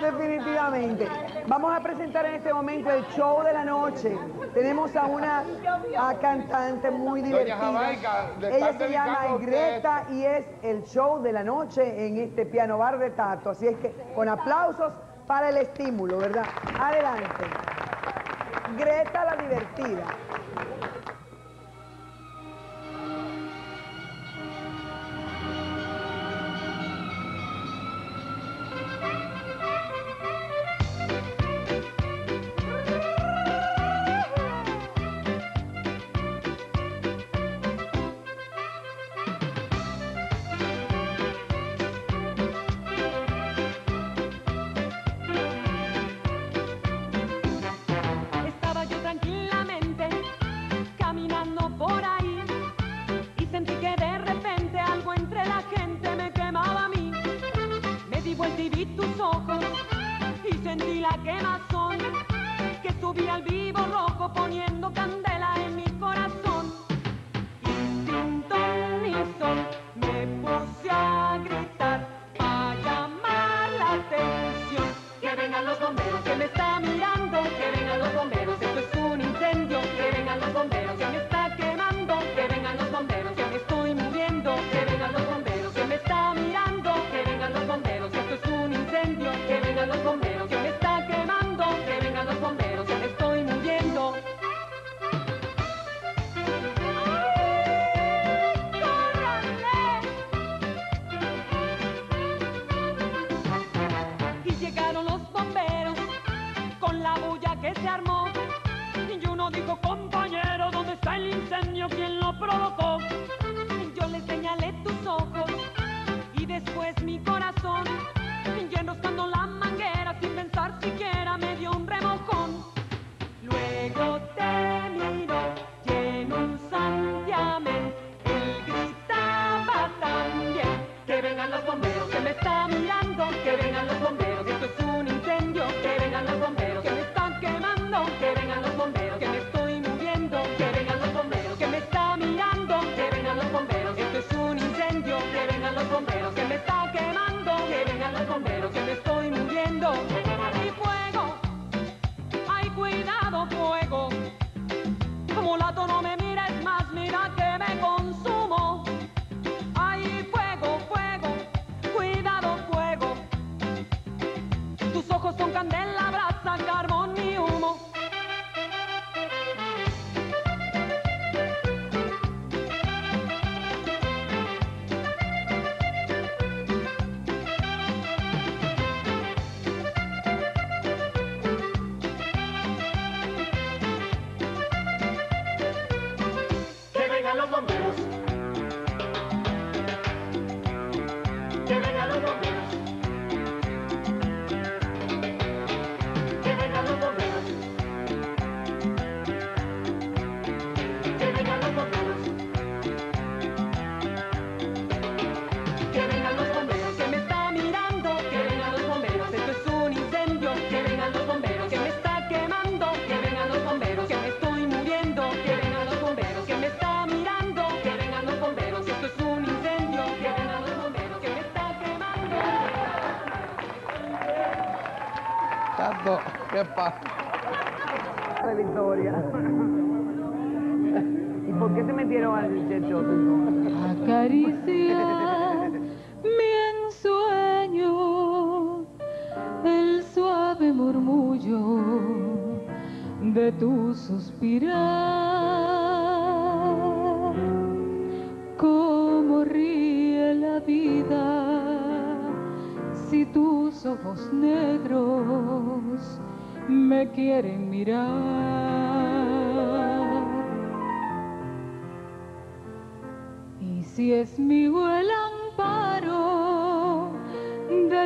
Definitivamente. Vamos a presentar en este momento el show de la noche. Tenemos a una a cantante muy divertida. Ella se llama. Greta y es el show de la noche en este piano bar de Tato. Así es que con aplausos para el estímulo, ¿verdad? Adelante. Greta la divertida.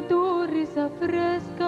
tu risa fresca.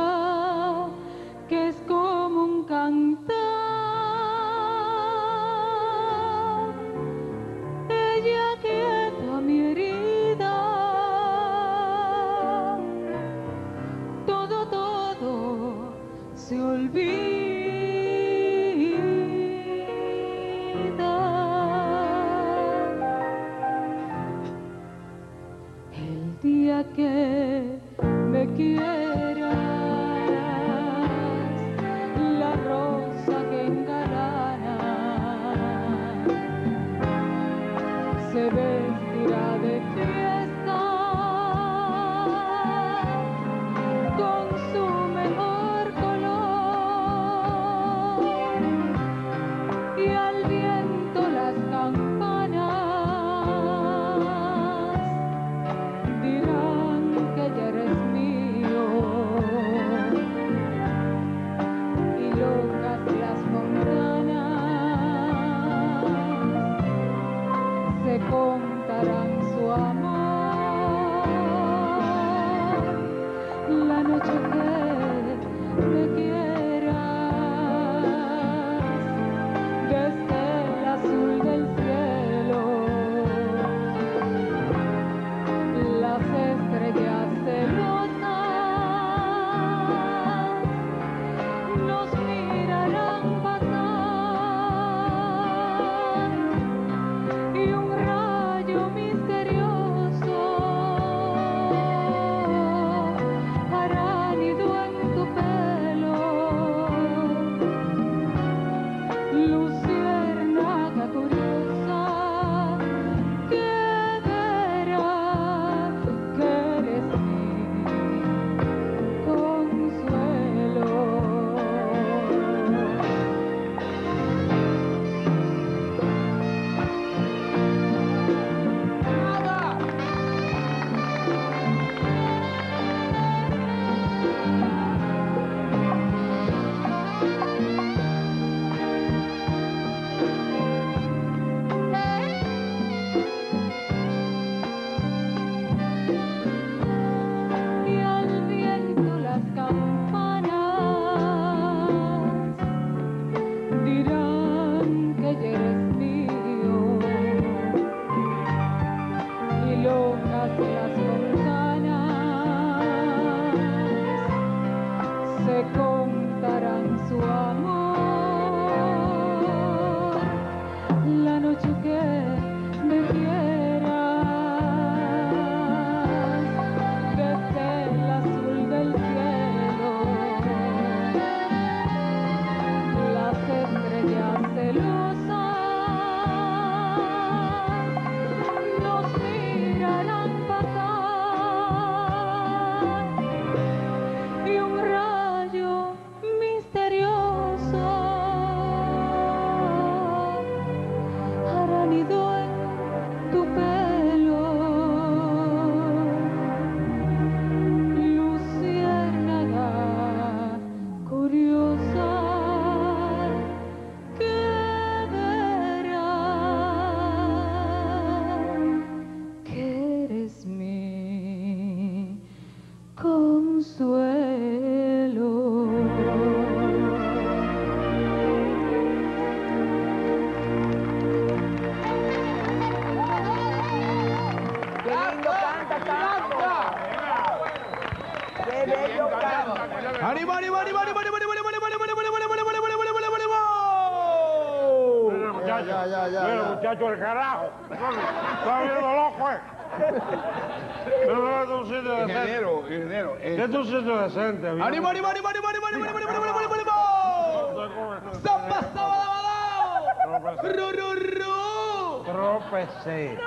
Ru! Tropecé.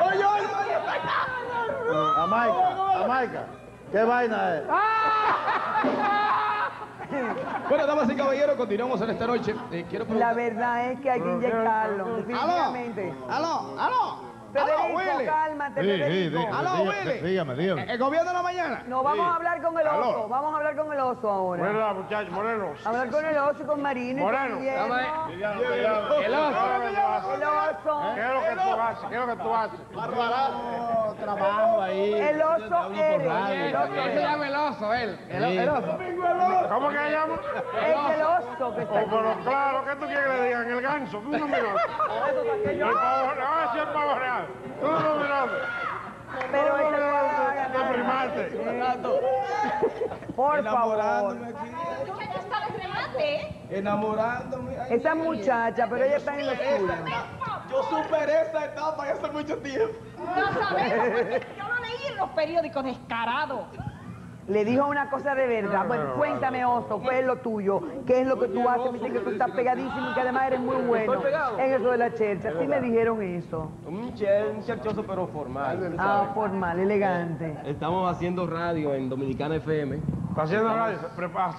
¡Oye, oye, oye! Jamaica, Jamaica. ¿Qué vaina es? Bueno, damas y caballeros, continuamos en esta noche. Eh, quiero La preguntar... verdad es que hay que inyectarlo, definitivamente. ¡Aló! ¡Aló! Federico, Willy! cálmate, Sí, sí, Federico. dígame, ¡Aló, dígame, Willy! dígame, dígame. El gobierno de la mañana. No, vamos a hablar con el Aló. oso. Vamos a hablar con el oso ahora. ¿Verdad, muchachos? Morenos. Hablar con el oso y con Marino y con Moreno. Guillermo. El oso. El oso. ¿Qué es lo que tú haces? ¿Qué es lo que tú haces? trabajo ahí. El oso eres. El oso Él se llama el oso, él. El, oso. ¿Cómo que se llama? Es el oso que está Oh, aquí. claro, ¿qué tú quieres que le digan? El ganso. Tú no pavo real. Ah, sí, el pavo real. Tú no miras. Pero Tú. Te primaste. Por favor. Enamorándome. Ay, Esa muchacha, pero ella está en lo suyo. Yo superé esa etapa ya hace mucho tiempo. No sabemos, porque yo lo leí en los periódicos descarados. Le dijo una cosa de verdad. Bueno, cuéntame, oso, ¿qué es lo tuyo? ¿Qué es lo que tú haces? Me dicen que tú estás pegadísimo y que además eres muy bueno en eso de la chercha. Sí me dijeron eso. Un, che- un cherchoso pero formal. Ah, formal, elegante. Estamos haciendo radio en Dominicana FM. Haciendo radio,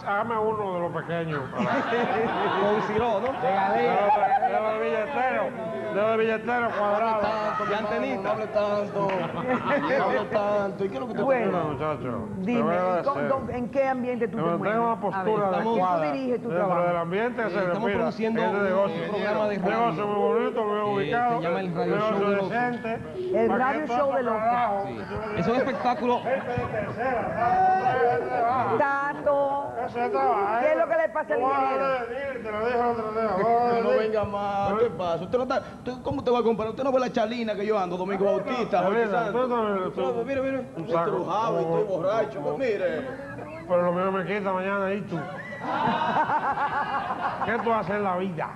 hágame uno de los pequeños. Con sirodo. De galera. De billetero. De billetero cuadrado. Y antenita. No hable tanto. No hable tanto. ¿Y qué es lo que te bueno, muchacho? Dime, ¿en qué ambiente tú te mueves? Tengo una postura adecuada. ¿Qué tú diriges tu trabajo? Dentro del ambiente se Estamos produciendo este un programa de radio. Negocio muy bonito, muy ubicado. Se llama el Radio Show de Loco. El Radio Show de Loco. Es un espectáculo. Gente de tercera. Tato, ¿qué es lo que le pasa al ingeniero? No venga más, ¿qué pasa? Usted no está, usted- ¿Cómo te va a comparar? Usted no ve la charlina que yo ando, Domingo Bautista, Mire, mire, estrujado y estoy borracho, pues mire. Pero lo mío me quita mañana y tú. ¿Qué tú haces en la vida?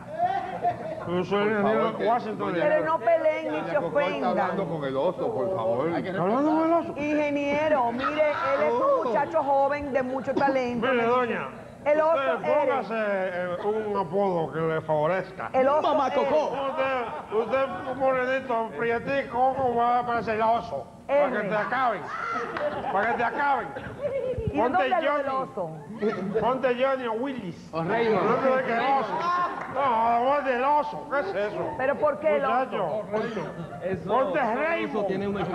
Yo soy el ingeniero de Washington. Pero no peleen ni se ofendan. con el oso, por favor. Hablando con el oso. Ingeniero, mire, él es un muchacho joven de mucho talento. Mire, doña. El oso usted póngase eh, un apodo que le favorezca. El oso Mamá. Cocó. Usted, usted un morenito, prietico, ¿cómo va a parecer el oso? Para que R. te acaben. Para que te acaben. ¿Y de Ponte dónde del Johnny. oso? Ponte Johnny o Willis. O Raymond. No del oso. ¿Qué es eso? ¿Pero por qué el oso? Muchacho, Eso, Ponte eso tiene. Mira,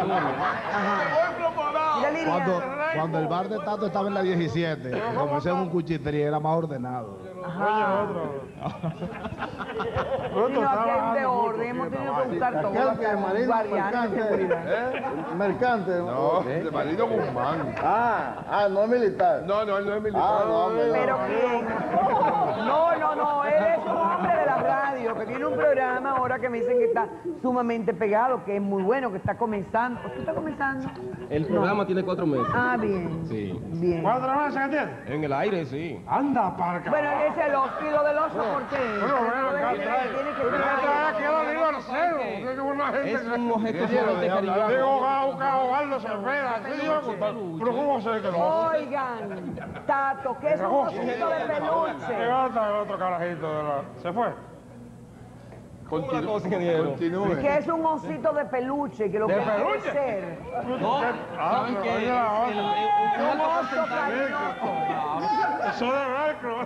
Lilian, Cuando, cuando el bar de Tato estaba en la 17, comencé en un cuchitería, era más ordenado. Oye, otro. y no, aquí de orden, hemos tenido que buscar todo. Aquel que Marino Guardianes de seguridad. Mercante. Mercante. No, de Marino Guzmán. Ah, ah, no es militar. No, no, él no es militar. Ah, no. ¿Pero quién? No, no, no, él es un hombre de la radio que tiene un programa ahora que me dicen que está sumamente pegado, que es muy bueno, que está comenzando. ¿Usted está comenzando? El programa tiene cuatro meses. Ah, bien. Sí. Bien. ¿Cuatro meses que tiene? En el aire, sí. Anda, parca. Bueno, ese es el lo del oso, ¿por qué? Bueno, bueno. Tiene que es una gente Es que- un objeto que- sumamente cariñoso. Digo, Aldo Cepeda. Sí, yo, Pero ¿cómo se que no? Oigan, Tato, ¿qué es un osito de ¿Qué peluche? gata el otro carajito de la... ¿Se fue? ¿Cómo la cosa, ingeniero? Continúe. Que es un osito de peluche, que lo ¿De que peluche? ser. No, Ah, ¿saben pero qué? otra. un oso cariñoso. Eso de velcro.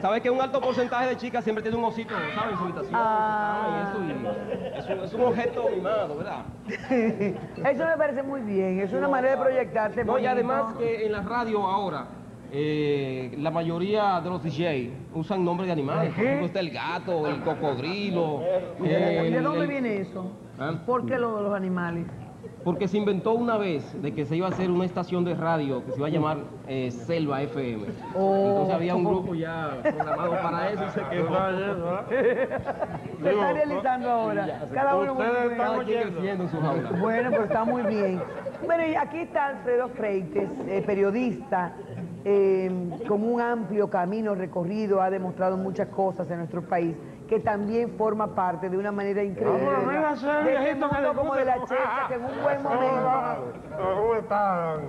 ¿Sabes que un alto porcentaje de chicas siempre tiene un osito, ¿sabes? En su habitación. Ah. y eso, y es, un, es un objeto mimado, ¿verdad? Eso me parece muy bien, es una manera de proyectarte. No, y además que en la radio ahora, eh, la mayoría de los DJ usan nombres de animales. Por ejemplo, está el gato, el cocodrilo. ¿Y de el- dónde el- viene eso? ¿Ah? ¿Por qué lo de los animales? Porque se inventó una vez de que se iba a hacer una estación de radio que se iba a llamar eh, Selva FM. Oh. Entonces había un grupo ya programado para eso y se quedó. Se está realizando ahora. Cada uno Ustedes están creciendo en su jaula. Bueno, pues está muy bien. Bueno, y aquí está Alfredo Freites, eh, periodista, eh, con un amplio camino recorrido, ha demostrado muchas cosas en nuestro país. Que también forma parte de una manera increíble. Vamos, ¿verdad? véngase, de ese viejito, que mundo como de la checha, que en un buen momento ¿Cómo están?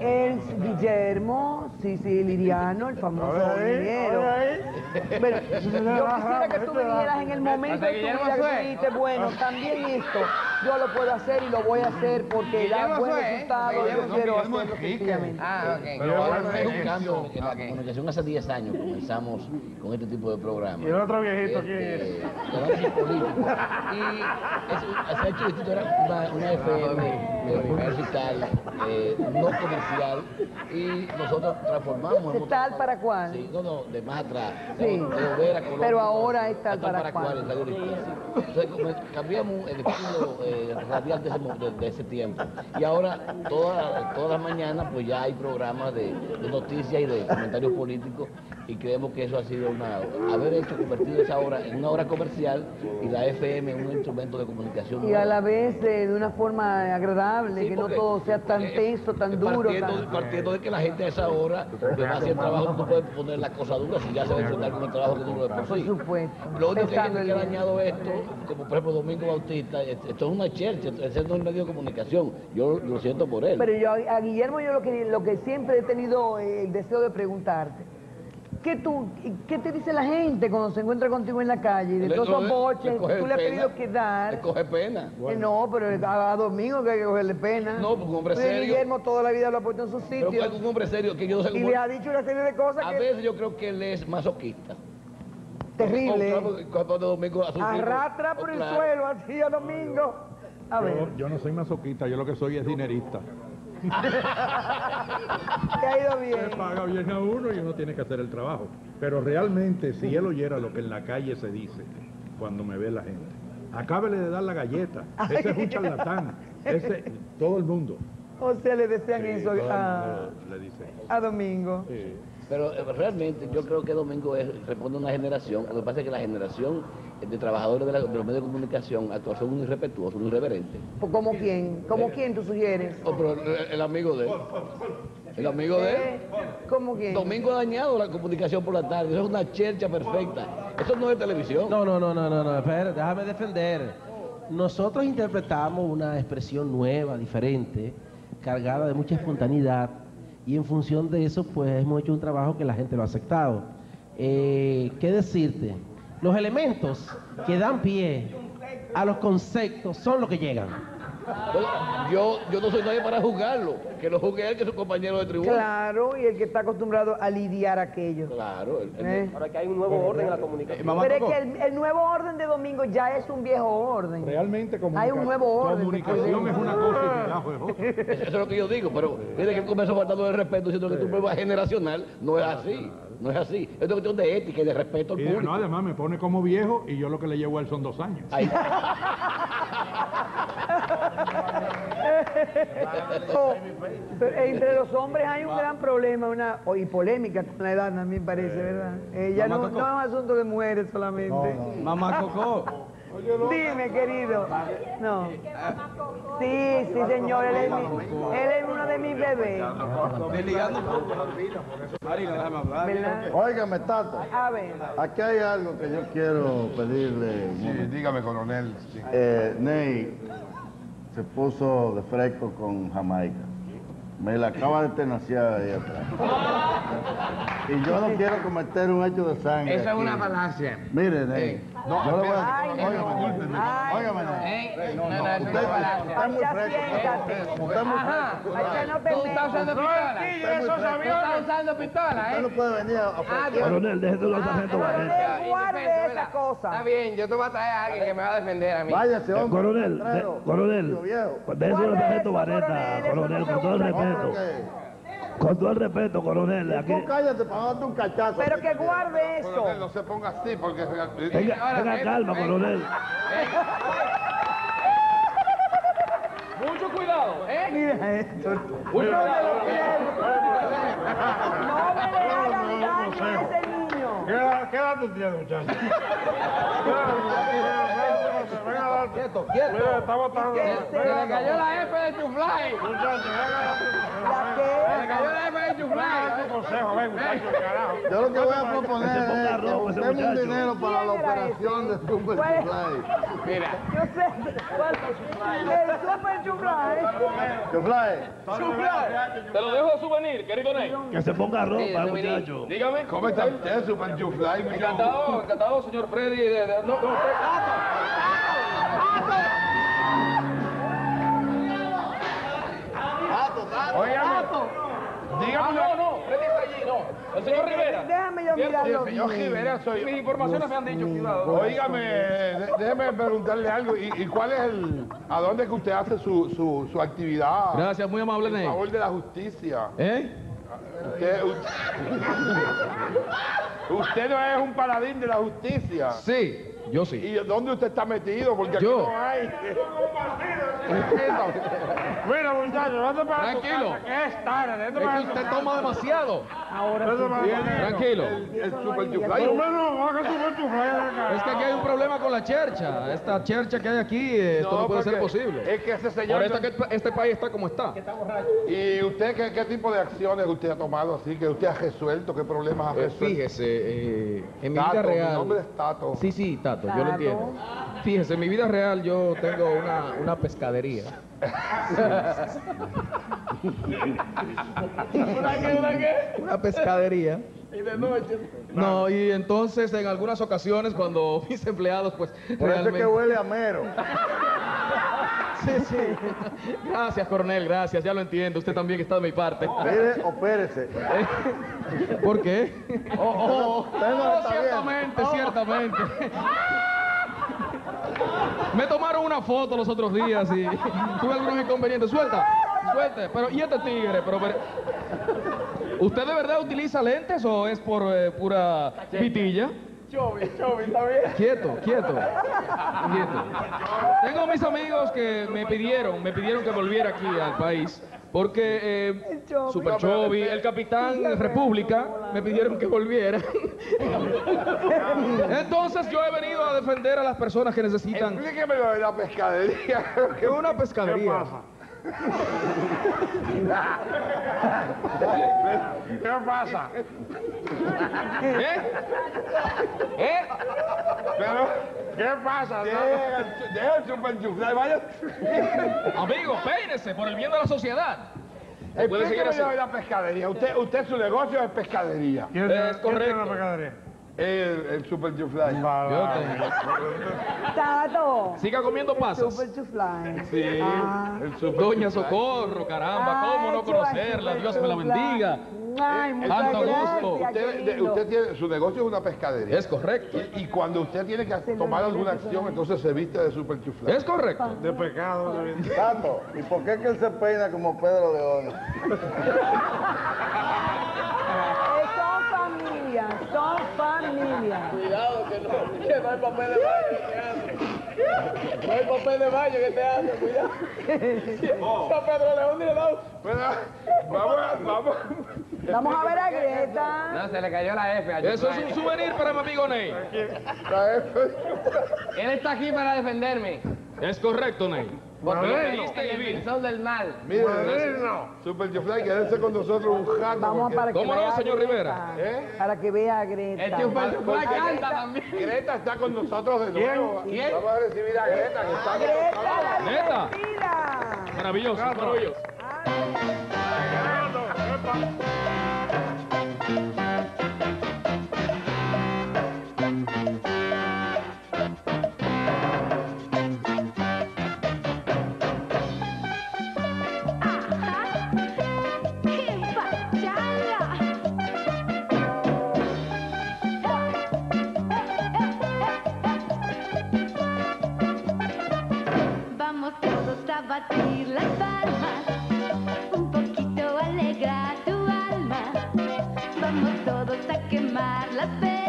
el Guillermo, sí, sí, Liriano, el famoso ahí. Bueno, yo quisiera que tú me dijeras en el momento de tu vida que tú dijiste, bueno, también esto, yo lo puedo hacer y lo voy a hacer porque da buen ¿eh? resultado, yo quiero hacerlo efectivamente. Ah, ok. Pero ahora hay un es- cambio en la comunicación. Hace 10 años comenzamos con este tipo de programas. ¿Y el otro viejito quién Este, de. Y es, se ha hecho distinto, era una, una FM eh, musical, eh, no comercial, y nosotros transformamos. ¿Es tal para cuál? Sí, no, no, de más atrás. Sí. De Colombia, Pero ahora es tal para sí. Entonces cambiamos el estilo eh, radial de ese, de, de ese tiempo. Y ahora todas todas las mañanas pues ya hay programas de, de noticias y de comentarios políticos y creemos que eso ha sido una haber hecho convertido esa hora en una hora comercial y la FM un instrumento de comunicación. Y a la vez eh, de una forma agradable, Sí, que no todo sea tan tenso, tan duro. Partiendo, tan- partiendo de que la gente a esa hora pues, va a hacer trabajo, no puede poner la cosa dura si ya se va a enfrentar con el trabajo que duro de por sí. Por supuesto. Lo único que, que ha dañado esto, como por ejemplo Domingo Bautista, es- esto es una chercha, ese no es un medio de comunicación. Yo lo siento por él. Pero yo a Guillermo yo lo que, lo que siempre he tenido eh, el deseo de preguntarte, ¿qué, tú, ¿qué te dice la gente cuando se encuentra contigo en la calle? De Le- todos esos boches tú le has pena. pedido que dar. Le coge pena. Eh, no, pero a, a Domingo que hay que cogerle pena. No, porque un hombre serio. Guillermo toda la vida lo ha puesto en su Pero sitio. fue un hombre serio que yo no sé y le ha dicho una serie de cosas A que veces yo creo que él es masoquista. terrible. Cuando Domingo a Arrastra por Oh, el claro. suelo así a Domingo. A ver, Yo, yo no soy masoquista, yo lo que soy es dinerista. Te ha ido bien. Se paga bien a uno y uno tiene que hacer el trabajo. Pero realmente, si él oyera lo que en la calle se dice cuando me ve la gente, acábele de dar la galleta. Ese es un charlatán. Ese, todo el mundo. O sea, le desean Sí, eso a, le a Domingo. Pero eh, realmente yo creo que Domingo es, responde a una generación, lo que pasa es que la generación de trabajadores de, la- de los medios de comunicación actual son un irrespetuosos, un irreverentes. ¿Como quién? ¿Como quién tú sugieres? Oh, pero el, el amigo de él. El amigo de él. Eh, ¿Cómo quién? Domingo ha dañado la comunicación por la tarde. Eso es una chercha perfecta. Eso no es televisión. No, no, no, no, no, no, espera, déjame defender. Nosotros interpretamos una expresión nueva, diferente, cargada de mucha espontaneidad, y en función de eso, pues hemos hecho un trabajo que la gente lo ha aceptado. Eh, ¿Qué decirte? Los elementos que dan pie a los conceptos son los que llegan. Yo, yo no soy nadie para juzgarlo. Que lo juzgue él, que es su compañero de tribuna. Claro, y el que está acostumbrado a lidiar aquello. Claro. el- el- ¿Eh? Ahora que hay un nuevo orden en la comunicación. Pero es que el, el nuevo orden de Domingo ya es un viejo orden. Realmente comunica- Hay un nuevo orden. comunicación es una cosa y es otra. Eso es lo que yo digo, pero mire que él comenzó faltando de respeto diciendo que tu prueba generacional no es así. No es así. Es una cuestión de ética y de respeto al Y público. no, además me pone como viejo y yo lo que le llevo a él son dos años. Pero entre los hombres hay un gran problema una, y polémica con la edad también parece, ¿verdad? Eh, ya no, no es asunto de mujeres solamente. Mamá Coco. Dime, querido. No. Sí, sí, señor, él es, mi- él es uno de mis bebés. Óigame, Tata. A ver. Aquí hay algo que yo quiero pedirle. Sí, dígame, coronel. sí. Eh, Ney se puso de fresco con Jamaica. Me la acaba de tenaciar ahí atrás. Y yo no quiero cometer un hecho de sangre. Eso es una falacia. Mire, Ney. No, yo le voy a. Ay, Óigame, óigame, no. Ney. ¿Eh? No, No, no, no, eso es usted, una falacia. usted es muy Ya fresco. siéntate. Usted es muy fresco. Tú estás usando pistola. Tú estás usando pistola, ¿eh? no puede venir a Ah. Coronel, déjese los Ah, sargentos ah, Barreto. ah, Guarde indefenso, esa. Está bien, yo te voy a traer a alguien que me va a defender a mí. Váyase, hombre. Coronel, coronel, Guarde sargentos eso, Barreta, coronel, con todo el respeto. Con todo el respeto, coronel, aquí. Tú cállate para darte un cachazo. Pero que guarde eso. Coronel, no se ponga así porque... Tenga, Ahora, tenga ven, calma, ven. coronel. Mucho cuidado, ¿eh? Mira esto. Mucho No me cuidado. No me le hagan daño a ese niño. ¿Qué edad, qué edad tú tienes, muchacho? Quieto, Mira, quieto. está botando. ¿Qué Se le cayó la F de tu fly. Muchacho, venga a dar. ¿La Se le cayó la F de tu consejo, ven, muchacho, carajo. Yo lo que voy a proponer es que un dinero para la ¿Quién era operación de? Super. Chuflay. Mira, Yo sé. ¿cuál? El super chuflay. Chuflay. te lo dejo de souvenir, querido Ney. Que se ponga ropa, muchacho. Dígame. ¿Cómo está usted, Super Chuflay? Encantado, encantado, señor Freddy. no, no, dígame Ah, no, no, está allí, no. El señor Rivera. Déjame yo mirarlo Sí, señor. Rivera, soy... Mis informaciones me han dicho, cuidado. Óigame, déjeme preguntarle algo. ¿Y, y cuál es el... ¿A dónde es que usted hace su, su, su actividad? Gracias, muy amable, Ney. favor de la justicia. ¿Eh? Usted, usted, usted no es un paladín de la justicia. Sí, yo sí. ¿Y dónde usted está metido? Porque aquí Yo. no hay. Mira, muchacho, vete para tu Tranquilo. casa, que es tarde. Vete Es para que tu usted casa. toma demasiado. Ahora. Tranquilo. El, el super chuflay. Es que aquí hay un problema con la chercha. Esta chercha que hay aquí, eh, esto no, puede ser posible. Es que ese señor. Por que este país está como está. ¿Y usted qué, qué tipo de acciones usted ha tomado así? ¿Que usted ha resuelto? ¿Qué problemas ha Eh, resuelto? fíjese, eh, en mi Tato, vida mi real. nombre es Tato. Sí, sí, Tato, yo lo entiendo. Fíjese, en mi vida real yo tengo una, una pescadería. ¿Una qué, una qué? Una pescadería. Y de noche. No, y entonces en algunas ocasiones cuando mis empleados pues Por eso es realmente... que huele a mero. Sí, sí. Gracias, coronel, gracias, ya lo entiendo. Usted también está de mi parte. Mire, opérese. ¿Por qué? Oh, oh, no Oh, está bien. ciertamente, ciertamente. Me tomaron una foto los otros días y tuve algunos inconvenientes. Suelta, suelte. Pero, ¿y este tigre? Pero, pero- ¿Usted de verdad utiliza lentes o es por eh, pura pitilla? Chovi, Chovi, está bien. Quieto, quieto. Quieto. Tengo mis amigos que me pidieron, me pidieron que volviera aquí al país. Porque eh. Super Chovi, el capitán República, me pidieron que volviera. Entonces yo he venido a defender a las personas que necesitan Explíqueme lo de la pescadería. una ¿Qué pescadería. pasa? ¿Qué pasa? ¿Eh? ¿Eh? Pero, ¿Qué pasa? deja el- vaya. Amigo, peínese por el bien de la sociedad. Puede seguir así. la pescadería. Usted, usted su negocio es pescadería. ¿Quién Es tiene- quién tiene correcto. la mercadería? El, el super chuflay. Yo tengo. Tato. Siga comiendo pasas. Super chuflay. Sí, Ah. el super Doña chuflay. Socorro, caramba, Ay, ¿cómo no conocerla? Dios me la bendiga. Ay, muchas Tanto gracias, gusto. Usted, de- tiene, su negocio es una pescadería. Es correcto. Y, y cuando usted tiene que tomar alguna acción, entonces se viste de super chuflay. Es correcto. De pecado. de- Tato, ¿y por qué es que él se peina como Pedro León? Son familia. Cuidado que no, que no hay papel de baño que te hace. No hay papel de baño que te hace, cuidado. San Pedro León da. Bueno, vamos, vamos. Vamos a ver a Greta. No, se le cayó la F a Eso es un souvenir para mi amigo Ney. Él está aquí para defenderme. Es correcto, Ney. Y el defensor del mal. Mire, Super quédense con nosotros un rato. Vamos porque- para que ¿Cómo no, señor Greta. Rivera? ¿Eh? Para que vea a Greta. El Super A canta Greta. también. Greta está con nosotros de nuevo. ¿Quién? Vamos a recibir a Greta, que está con Greta. Maravilloso, maravilloso. las palmas, un poquito alegra tu alma. Vamos todos a quemar las velas.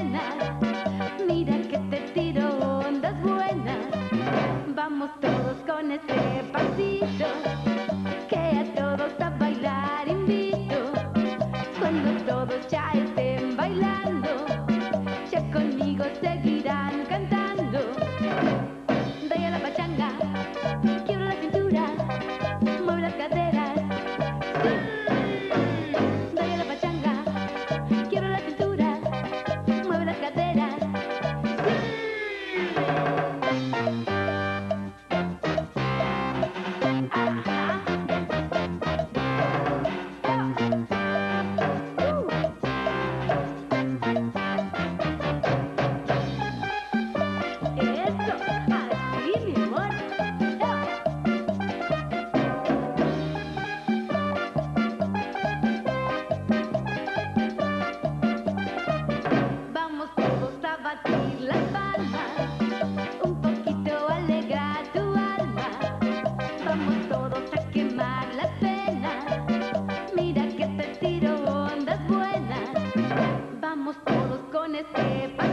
te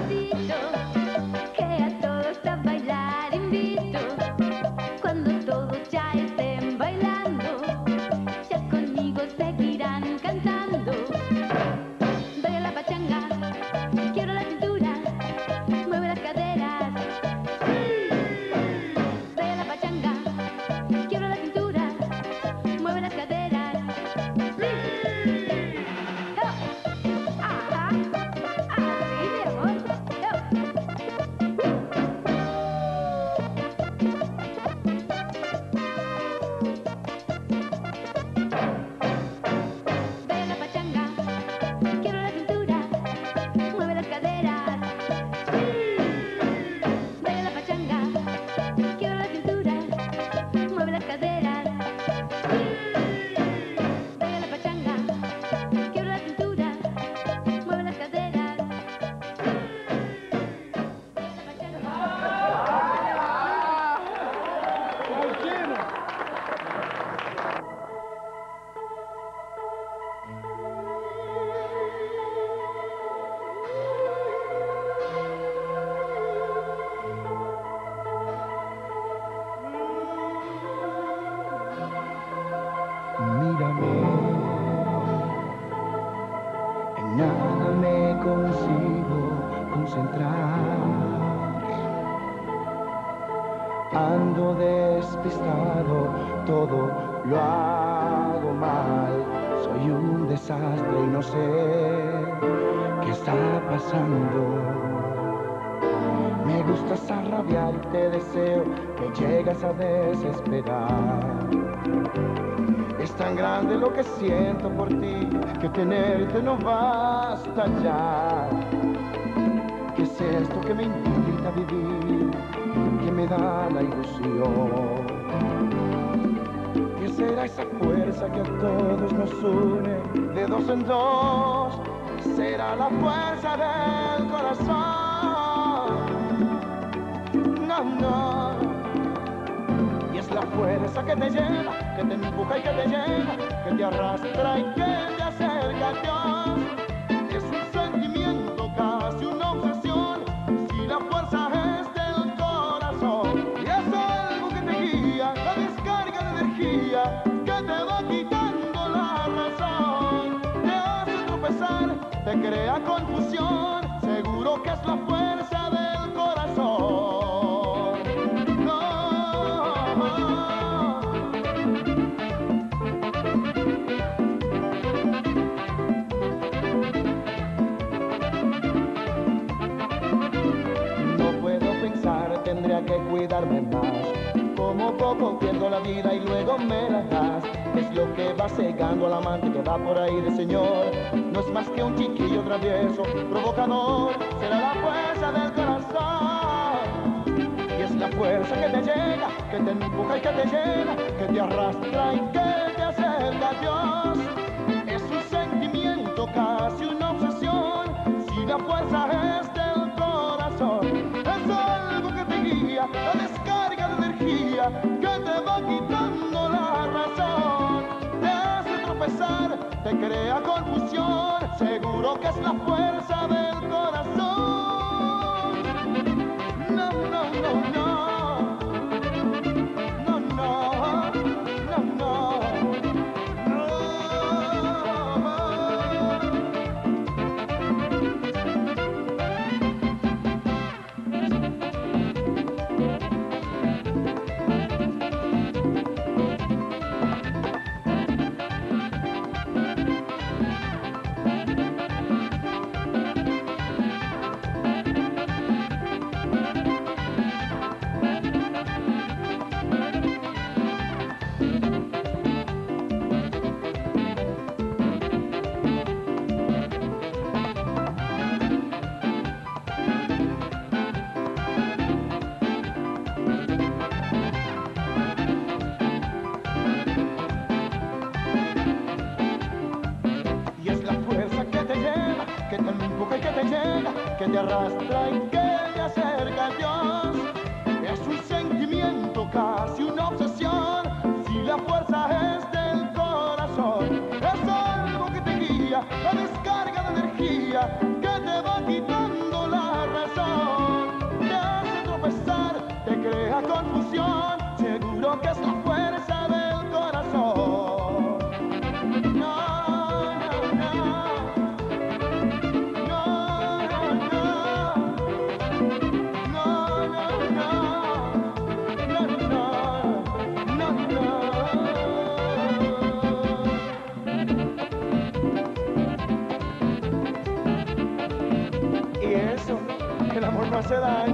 a desesperar. Es tan grande lo que siento por ti que tenerte no basta ya. ¿Qué es esto que me invita a vivir? Que me da la ilusión. ¿Qué será esa fuerza que a todos nos une de dos en dos? Será la fuerza del corazón. No, no. La fuerza que te lleva, que te empuja y que te lleva, que te arrastra y que te acerca a Dios. Es un sentimiento, casi una obsesión, si la fuerza es del corazón. Y es algo que te guía, la descarga de energía, que te va quitando la razón. Te hace tropezar, te crea confusión, seguro que es la fuerza Como poco pierdo la vida y luego me la das. Es lo que va cegando al amante que va por ahí de señor. No es más que un chiquillo travieso, provocador. Será la fuerza del corazón. Y es la fuerza que te llega, que te empuja y que te llena, que te arrastra y que te acerca a Dios. Es un sentimiento, casi una obsesión. Si la fuerza es te crea confusión. Seguro que es la fuerza del corazón. Arrastra y que que el